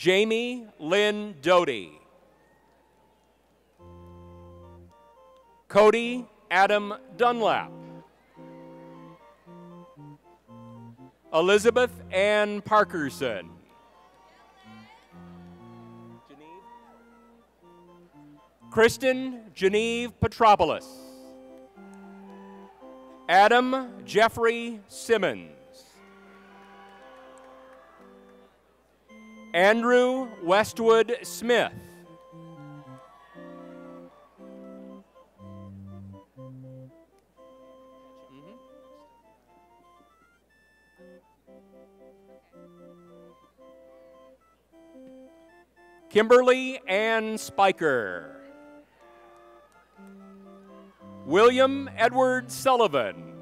Jamie Lynn Doty. Cody Adam Dunlap. Elizabeth Ann Parkerson. Kristen Geneve Petropoulos. Adam Jeffrey Simmons. Andrew Westwood Smith. Kimberly Ann Spiker. William Edward Sullivan.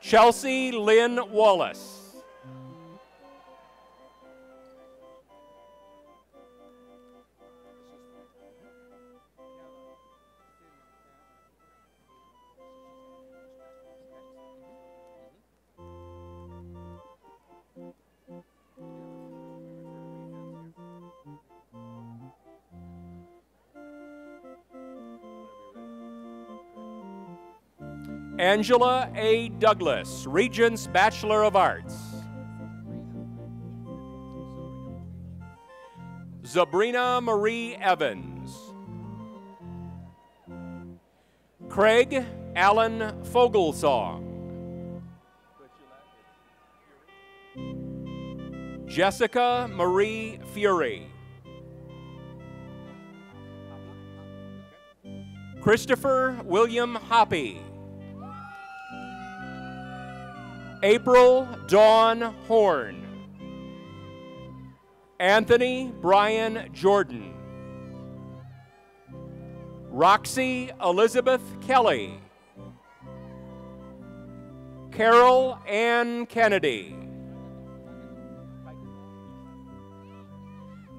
Chelsea Lynn Wallace. Angela A. Douglas, Regents Bachelor of Arts. Zabrina Marie Evans. Craig Allen Fogelsong. Jessica Marie Fury. Christopher William Hoppy. April Dawn Horn. Anthony Brian Jordan. Roxy Elizabeth Kelly. Carol Ann Kennedy.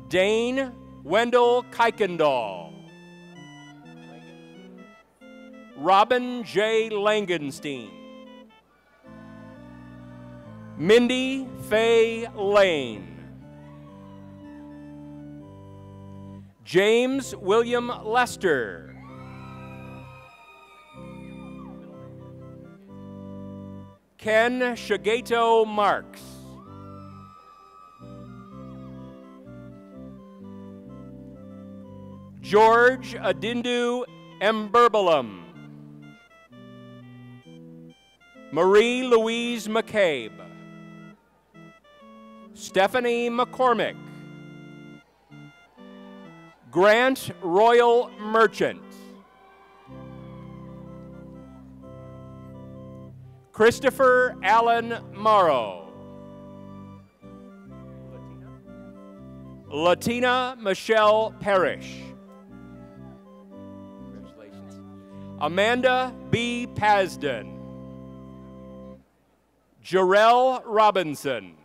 Dane Wendell Kuykendall. Robin J. Langenstein. Mindy Faye Lane. James William Lester. Ken Shigeto Marks. George Adindu Emberbalum. Marie Louise McCabe. Stephanie McCormick. Grant Royal Merchant. Christopher Allen Morrow. Latina Michelle Parrish. Amanda B. Pasden. Jarell Robinson.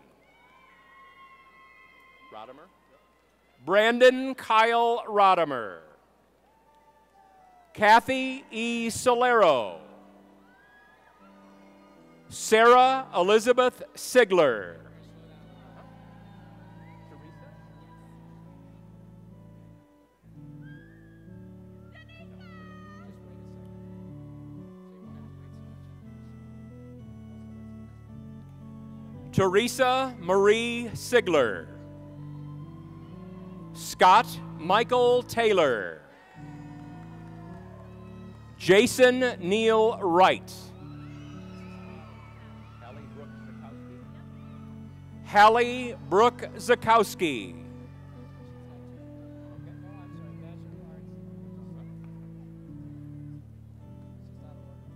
Brandon Kyle Rodimer. Kathy E. Solero. Sarah Elizabeth Sigler. Teresa Marie Sigler. Scott Michael Taylor. Jason Neil Wright. Hallie Brooke Zakowski.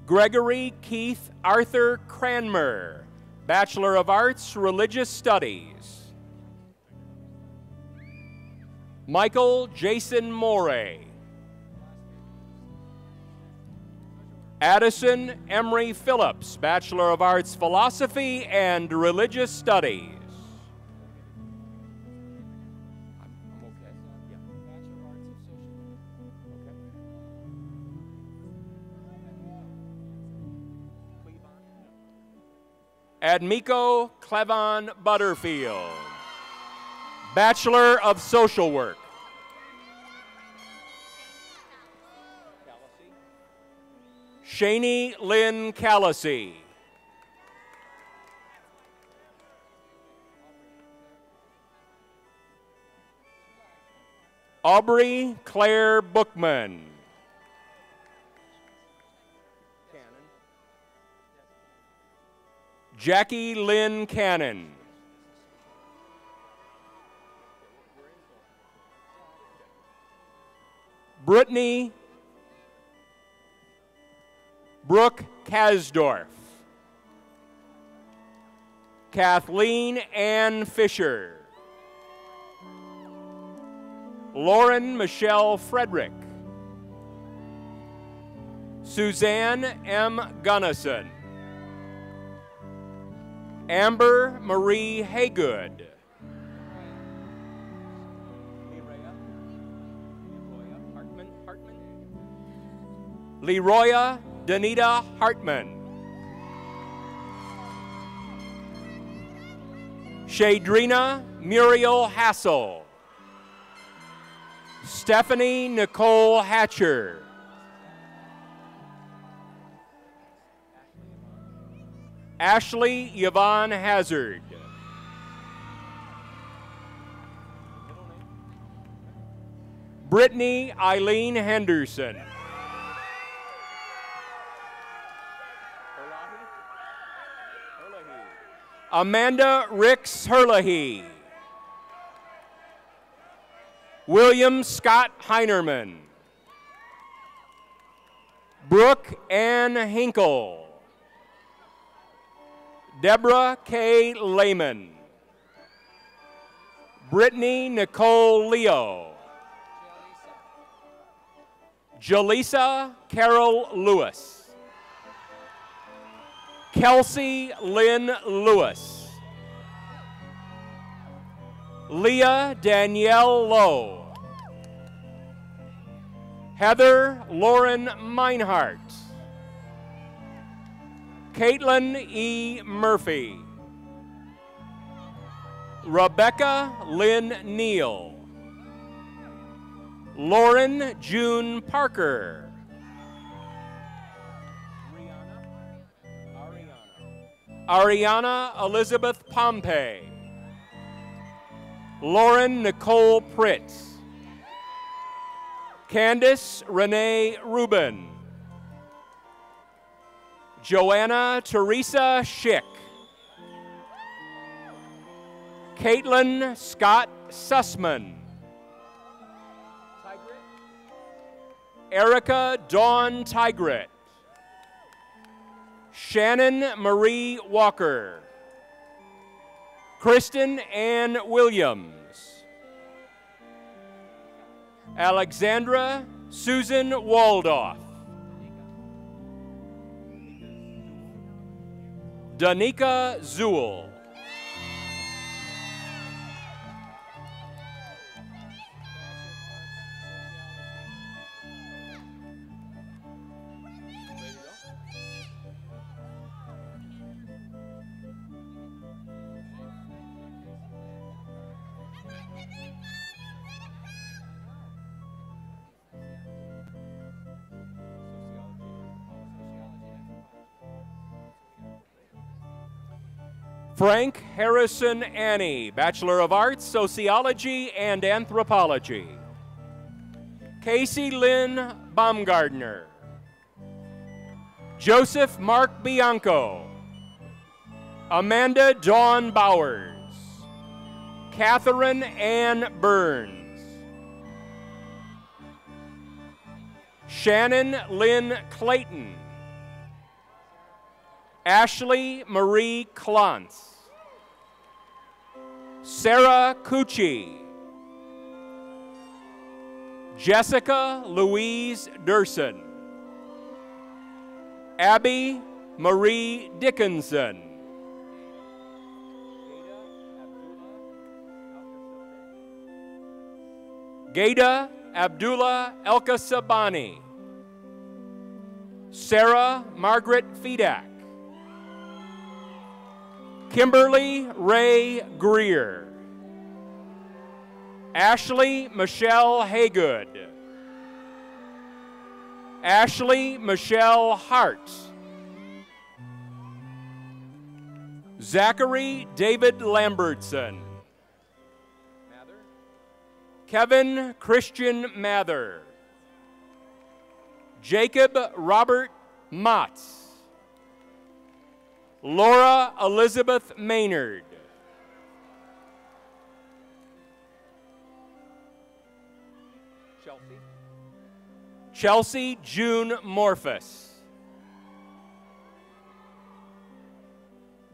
Gregory Keith Arthur Cranmer, Bachelor of Arts, Religious Studies. Michael Jason Morey. Addison Emery Phillips, Bachelor of Arts Philosophy and Religious Studies. Admiko Clevon Butterfield, Bachelor of Social Work. Shani Lynn Callasy. Aubrey Claire Bookman. Jackie Lynn Cannon. Brittany Brooke Kasdorf. Kathleen Ann Fisher. Lauren Michelle Frederick. Suzanne M. Gunnison. Amber Marie Haygood. Leroya Danita Hartman. Shadrina Muriel Hassel. Stephanie Nicole Hatcher. Ashley Yvonne Hazard. Brittany Eileen Henderson. Amanda Ricks Herlihy. William Scott Heinerman. Brooke Ann Hinkle. Deborah K. Lehman. Brittany Nicole Leo. Jaleesa Carol Lewis. Kelsey Lynn Lewis. Leah Danielle Lowe. Heather Lauren Meinhardt. Caitlin E. Murphy. Rebecca Lynn Neal. Lauren June Parker. Ariana Elizabeth Pompey. Lauren Nicole Pritz. Candice Renee Rubin. Joanna Teresa Schick. Caitlin Scott Sussman. Erica Dawn Tigret. Shannon Marie Walker. Kristen Ann Williams. Alexandra Susan Waldoff. Danica Zuhl. Frank Harrison Annie, Bachelor of Arts, Sociology and Anthropology. Casey Lynn Baumgardner. Joseph Mark Bianco. Amanda Dawn Bowers. Catherine Ann Burns. Shannon Lynn Clayton. Ashley Marie Klontz. Sarah Cucci. Jessica Louise Durson. Abby Marie Dickinson. Gada Abdullah Elka Sabani. Sarah Margaret Fedak. Kimberly Ray Greer. Ashley Michelle Haygood. Ashley Michelle Hart. Zachary David Lambertson. Kevin Christian Mather. Jacob Robert Motts. Laura Elizabeth Maynard. Chelsea. Chelsea June Morphus.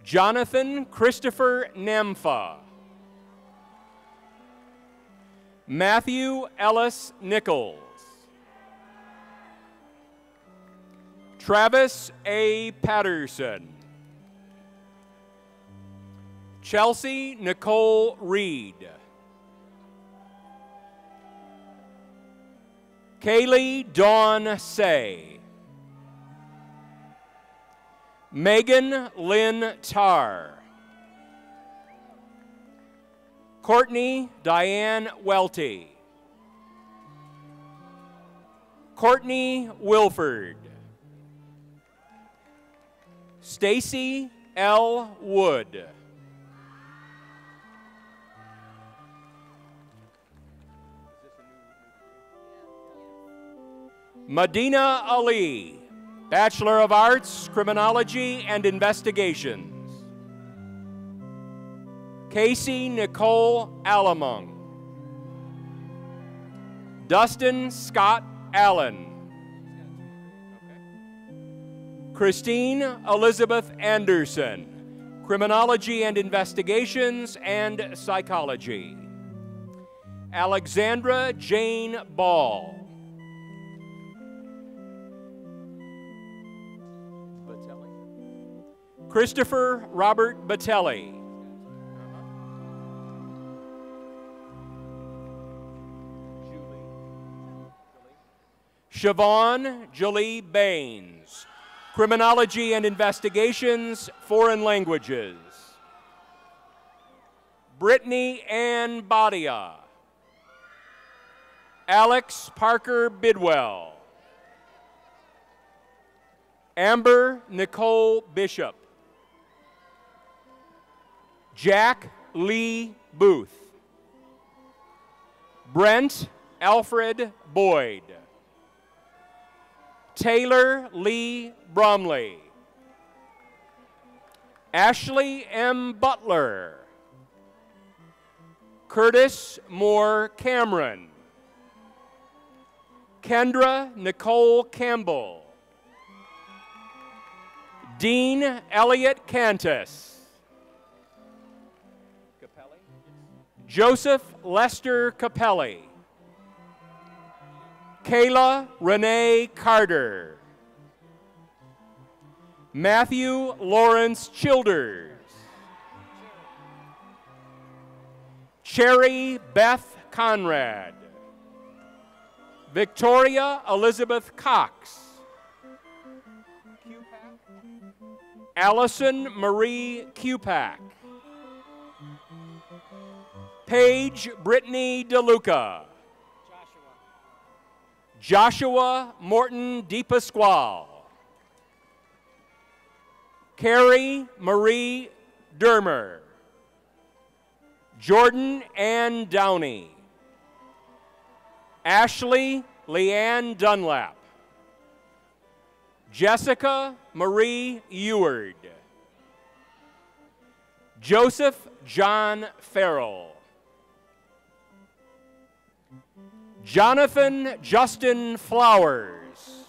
Jonathan Christopher Namfa. Matthew Ellis Nichols. Travis A. Patterson. Chelsea Nicole Reed. Kaylee Dawn Say. Megan Lynn Tarr. Courtney Diane Welty. Courtney Wilford. Stacy L. Wood. Medina Ali, Bachelor of Arts, Criminology and Investigations. Casey Nicole Alamung. Dustin Scott Allen. Christine Elizabeth Anderson, Criminology and Investigations and Psychology. Alexandra Jane Ball. Christopher Robert Battelli. Siobhan Jolie Baines, Criminology and Investigations, Foreign Languages. Brittany Ann Badia. Alex Parker Bidwell. Amber Nicole Bishop. Jack Lee Booth. Brent Alfred Boyd. Taylor Lee Bromley. Ashley M. Butler. Curtis Moore Cameron. Kendra Nicole Campbell. Dean Elliott Cantus. Joseph Lester Capelli. Kayla Renee Carter. Matthew Lawrence Childers. Cherry Beth Conrad. Victoria Elizabeth Cox. Allison Marie Cupack. Paige Brittany DeLuca. Joshua Morton DePasquale. Carrie Marie Dermer. Jordan Ann Downey. Ashley Leanne Dunlap. Jessica Marie Eward. Joseph John Farrell. Jonathan Justin Flowers.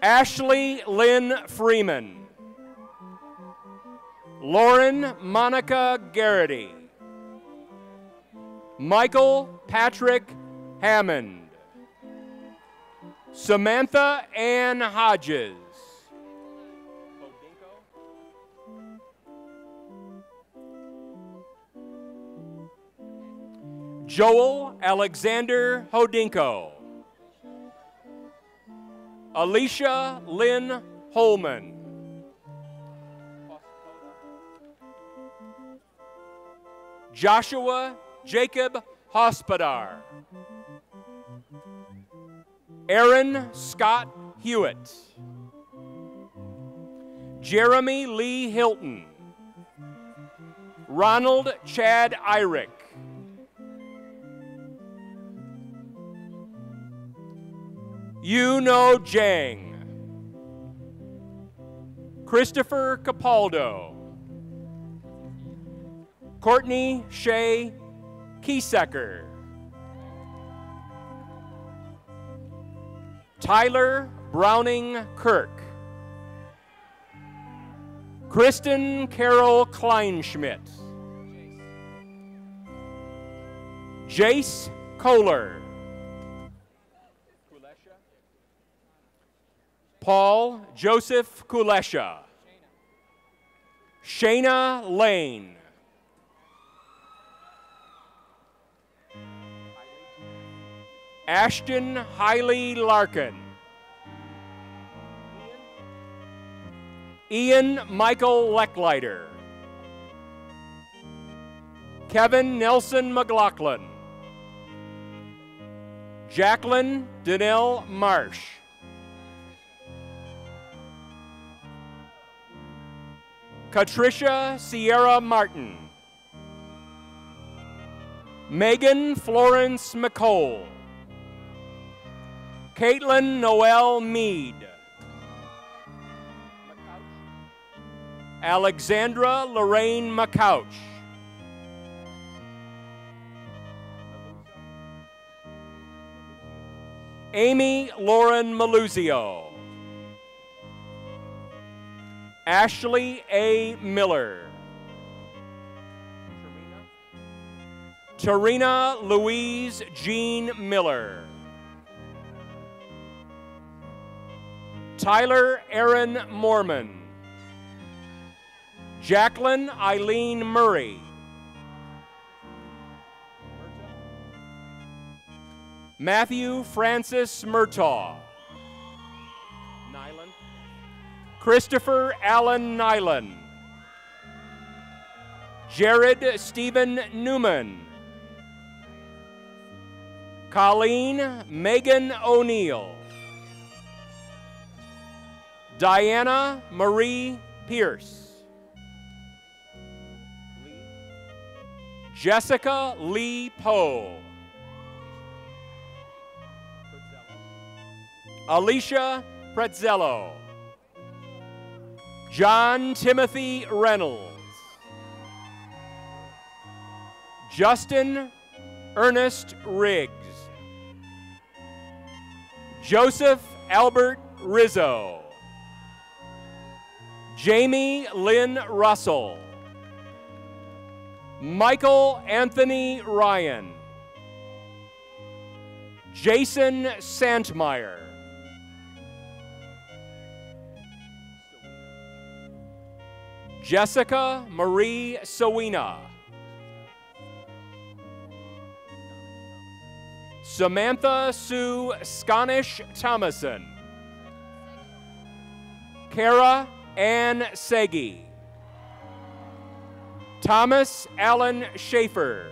Ashley Lynn Freeman. Lauren Monica Garrity. Michael Patrick Hammond. Samantha Ann Hodges. Joel Alexander Hodinko. Alicia Lynn Holman. Joshua Jacob Hospodar. Aaron Scott Hewitt. Jeremy Lee Hilton. Ronald Chad Irick. Irick. know Jang. Christopher Capaldo. Courtney Shea Kiesecker. Tyler Browning Kirk. Kristen Carol Kleinschmidt. Jace Kohler. Paul Joseph Kulesha. Shayna Lane. Ashton Hiley Larkin. Ian Michael Lecklider. Kevin Nelson McLaughlin. Jacqueline Danelle Marsh. Katricia Sierra Martin. Megan Florence McCole. Caitlin Noel Mead. Alexandra Lorraine McCouch. Amy Lauren Maluzio. Ashley A. Miller. Tarina Louise Jean Miller. Tyler Aaron Mormon. Jacqueline Eileen Murray. Matthew Francis Murtaugh. Christopher Allen Nyland. Jared Stephen Newman. Colleen Megan O'Neill. Diana Marie Pierce. Jessica Lee Poe. Alicia Prezzello. John Timothy Reynolds. Justin Ernest Riggs. Joseph Albert Rizzo. Jamie Lynn Russell. Michael Anthony Ryan. Jason Santmeyer. Jessica Marie Sawina. Samantha Sue Scottish Thomason. Kara Ann Segi. Thomas Allen Schaefer.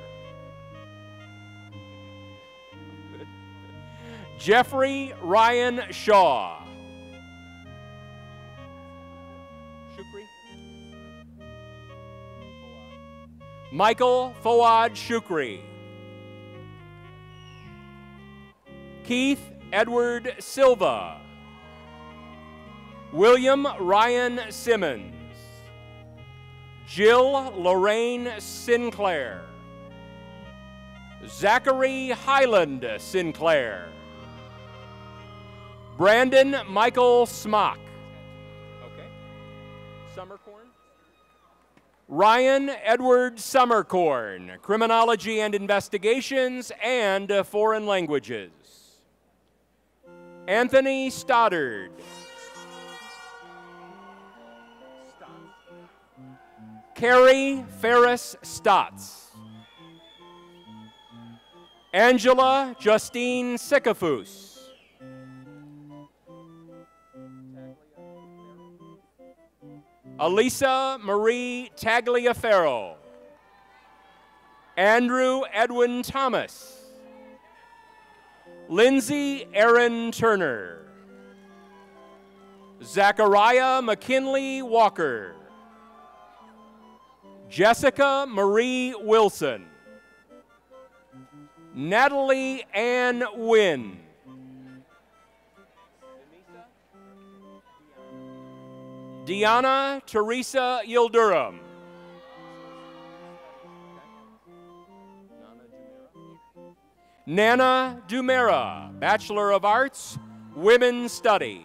Jeffrey Ryan Shaw. Michael Fawad Shukri. Keith Edward Silva. William Ryan Simmons. Jill Lorraine Sinclair. Zachary Highland Sinclair. Brandon Michael Smock. Ryan Edward Summercorn, Criminology and Investigations and Foreign Languages. Anthony Stoddard. Carrie Ferris Stotts. Angela Justine Sycophus. Elisa Marie Tagliaferro. Andrew Edwin Thomas, Lindsay Aaron Turner, Zachariah McKinley Walker, Jessica Marie Wilson, Natalie Ann Wynn, Deanna Teresa Yildurum. Nana Dumera, Bachelor of Arts, Women's Studies.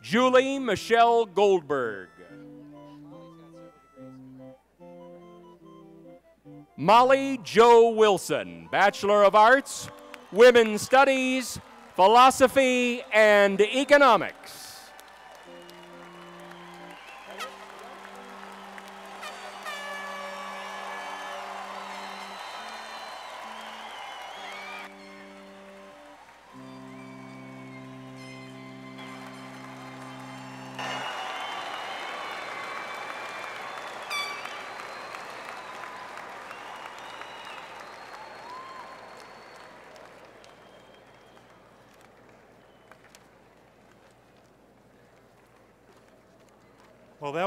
Julie Michelle Goldberg. Molly Joe Wilson, Bachelor of Arts, Women's Studies, Philosophy, and Economics.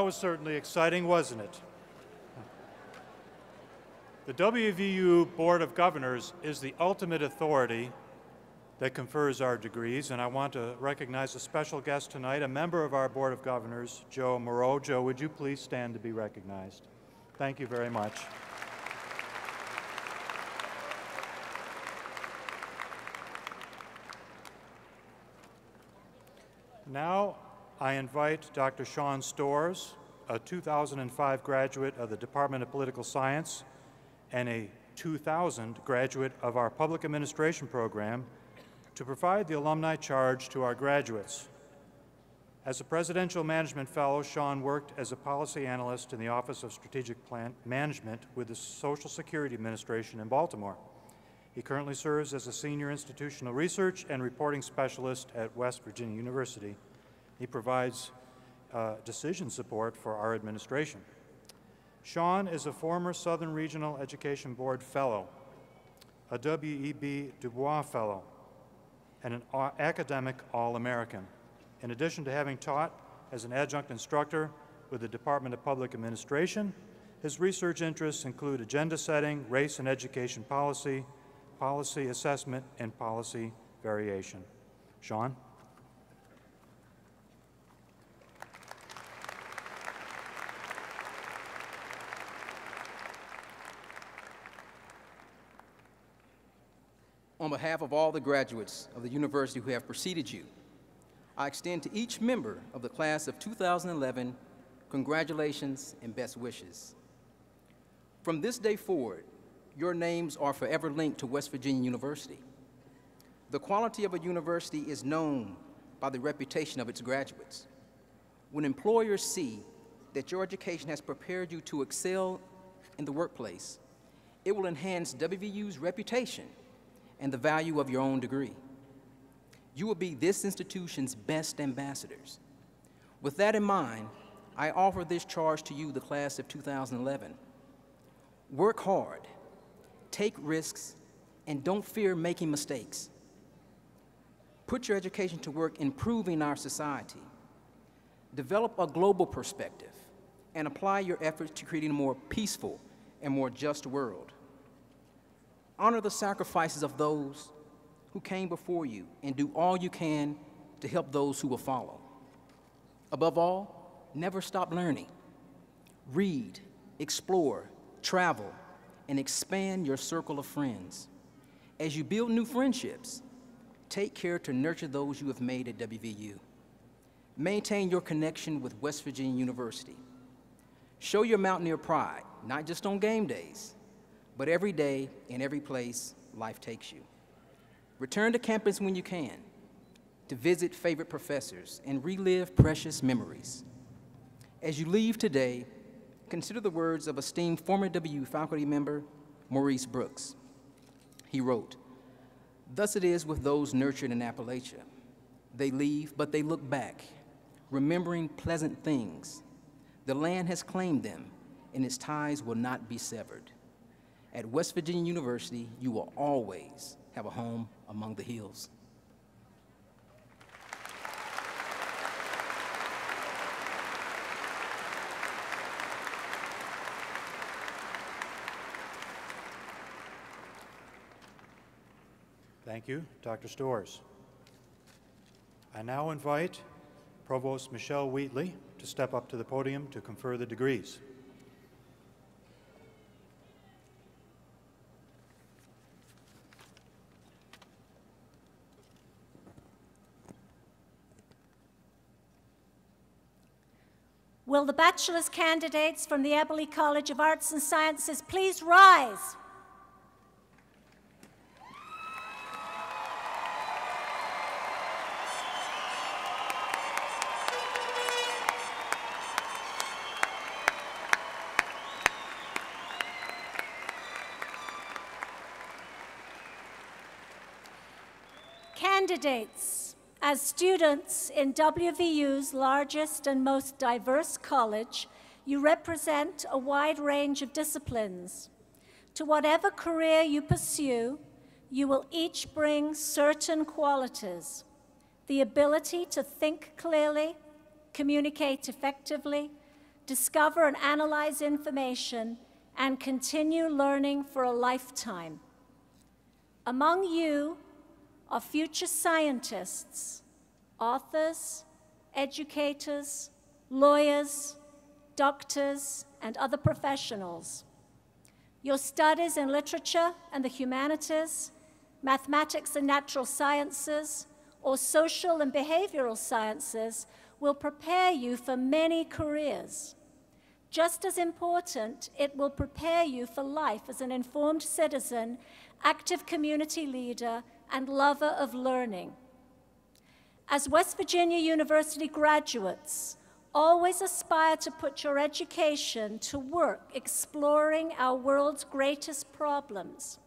Was certainly exciting, wasn't it? The WVU Board of Governors is the ultimate authority that confers our degrees, and I want to recognize a special guest tonight, a member of our Board of Governors, Joe Moreau. Joe, would you please stand to be recognized? Thank you very much. Now, I invite Dr. Sean Storrs, a 2005 graduate of the Department of Political Science and a 2000 graduate of our Public Administration program, to provide the alumni charge to our graduates. As a Presidential Management Fellow, Sean worked as a policy analyst in the Office of Strategic Plan Management with the Social Security Administration in Baltimore. He currently serves as a Senior Institutional Research and Reporting Specialist at West Virginia University. He provides uh, decision support for our administration. Sean is a former Southern Regional Education Board Fellow, a W.E.B. Du Bois Fellow, and an academic All-American. In addition to having taught as an adjunct instructor with the Department of Public Administration, his research interests include agenda setting, race and education policy, policy assessment, and policy variation. Sean? On behalf of all the graduates of the university who have preceded you, I extend to each member of the class of 2011 congratulations and best wishes. From this day forward, your names are forever linked to West Virginia University. The quality of a university is known by the reputation of its graduates. When employers see that your education has prepared you to excel in the workplace, it will enhance WVU's reputation and the value of your own degree. You will be this institution's best ambassadors. With that in mind, I offer this charge to you, the class of 2011. Work hard, take risks, and don't fear making mistakes. Put your education to work improving our society. Develop a global perspective and apply your efforts to creating a more peaceful and more just world. Honor the sacrifices of those who came before you and do all you can to help those who will follow. Above all, never stop learning. Read, explore, travel, and expand your circle of friends. As you build new friendships, take care to nurture those you have made at WVU. Maintain your connection with West Virginia University. Show your Mountaineer pride, not just on game days, but every day in every place life takes you. Return to campus when you can to visit favorite professors and relive precious memories. As you leave today, consider the words of esteemed former W faculty member Maurice Brooks. He wrote, Thus it is with those nurtured in Appalachia. They leave, but they look back, remembering pleasant things. The land has claimed them, and its ties will not be severed. At West Virginia University, you will always have a home among the hills. Thank you, Dr. Storrs. I now invite Provost Michele Wheatly to step up to the podium to confer the degrees. Will the bachelor's candidates from the Eberly College of Arts and Sciences please rise? Candidates, as students in WVU's largest and most diverse college, you represent a wide range of disciplines. To whatever career you pursue, you will each bring certain qualities the ability to think clearly, communicate effectively, discover and analyze information, and continue learning for a lifetime. Among you are future scientists, authors, educators, lawyers, doctors, and other professionals. Your studies in literature and the humanities, mathematics and natural sciences, or social and behavioral sciences will prepare you for many careers. Just as important, it will prepare you for life as an informed citizen, active community leader, and lover of learning. As West Virginia University graduates, always aspire to put your education to work exploring our world's greatest problems.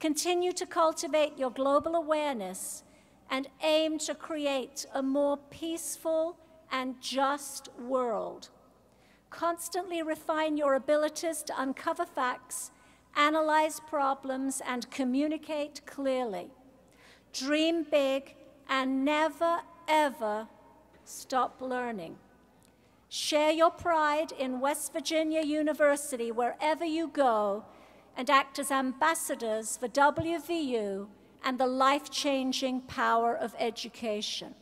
Continue to cultivate your global awareness and aim to create a more peaceful and just world. Constantly refine your abilities to uncover facts, analyze problems, and communicate clearly. Dream big and never, ever stop learning. Share your pride in West Virginia University wherever you go and act as ambassadors for WVU and the life changing power of education.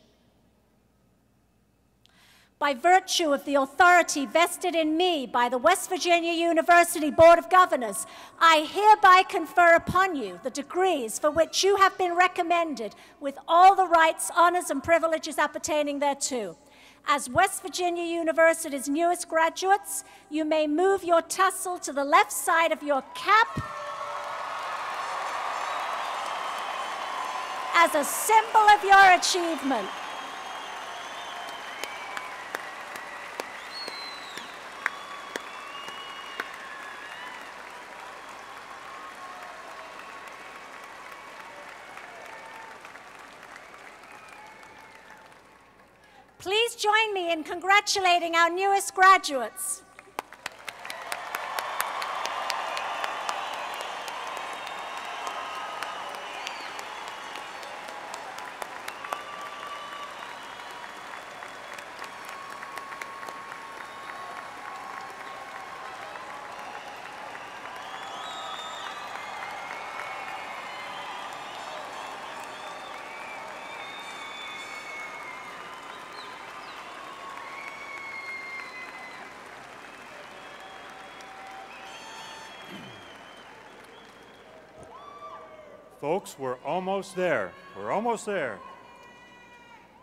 By virtue of the authority vested in me by the West Virginia University Board of Governors, I hereby confer upon you the degrees for which you have been recommended with all the rights, honors, and privileges appertaining thereto. As West Virginia University's newest graduates, you may move your tassel to the left side of your cap as a symbol of your achievement. Please join me in congratulating our newest graduates. Folks, we're almost there. We're almost there.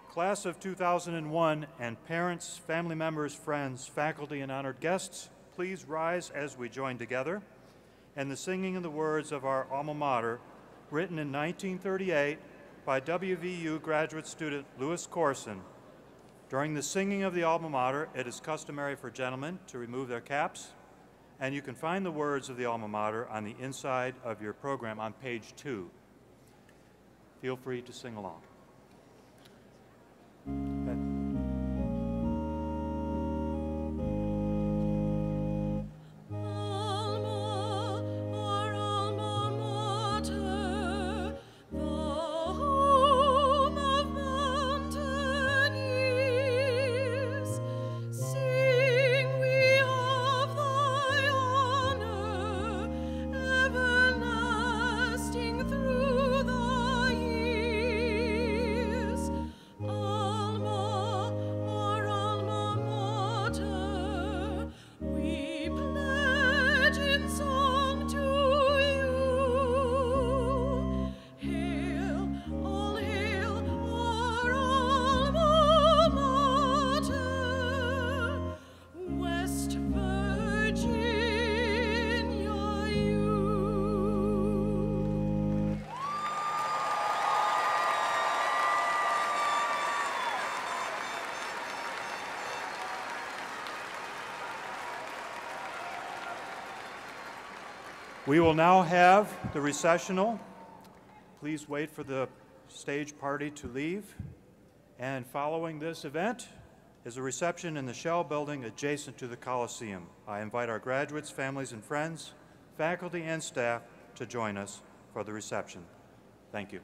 Class of 2001 and parents, family members, friends, faculty, and honored guests, please rise as we join together and the singing of the words of our alma mater, written in 1938 by WVU graduate student Louis Corson. During the singing of the alma mater, it is customary for gentlemen to remove their caps, and you can find the words of the alma mater on the inside of your program on page two. Feel free to sing along. We will now have the recessional. Please wait for the stage party to leave. And following this event is a reception in the Shell Building adjacent to the Coliseum. I invite our graduates, families, and friends, faculty, and staff to join us for the reception. Thank you.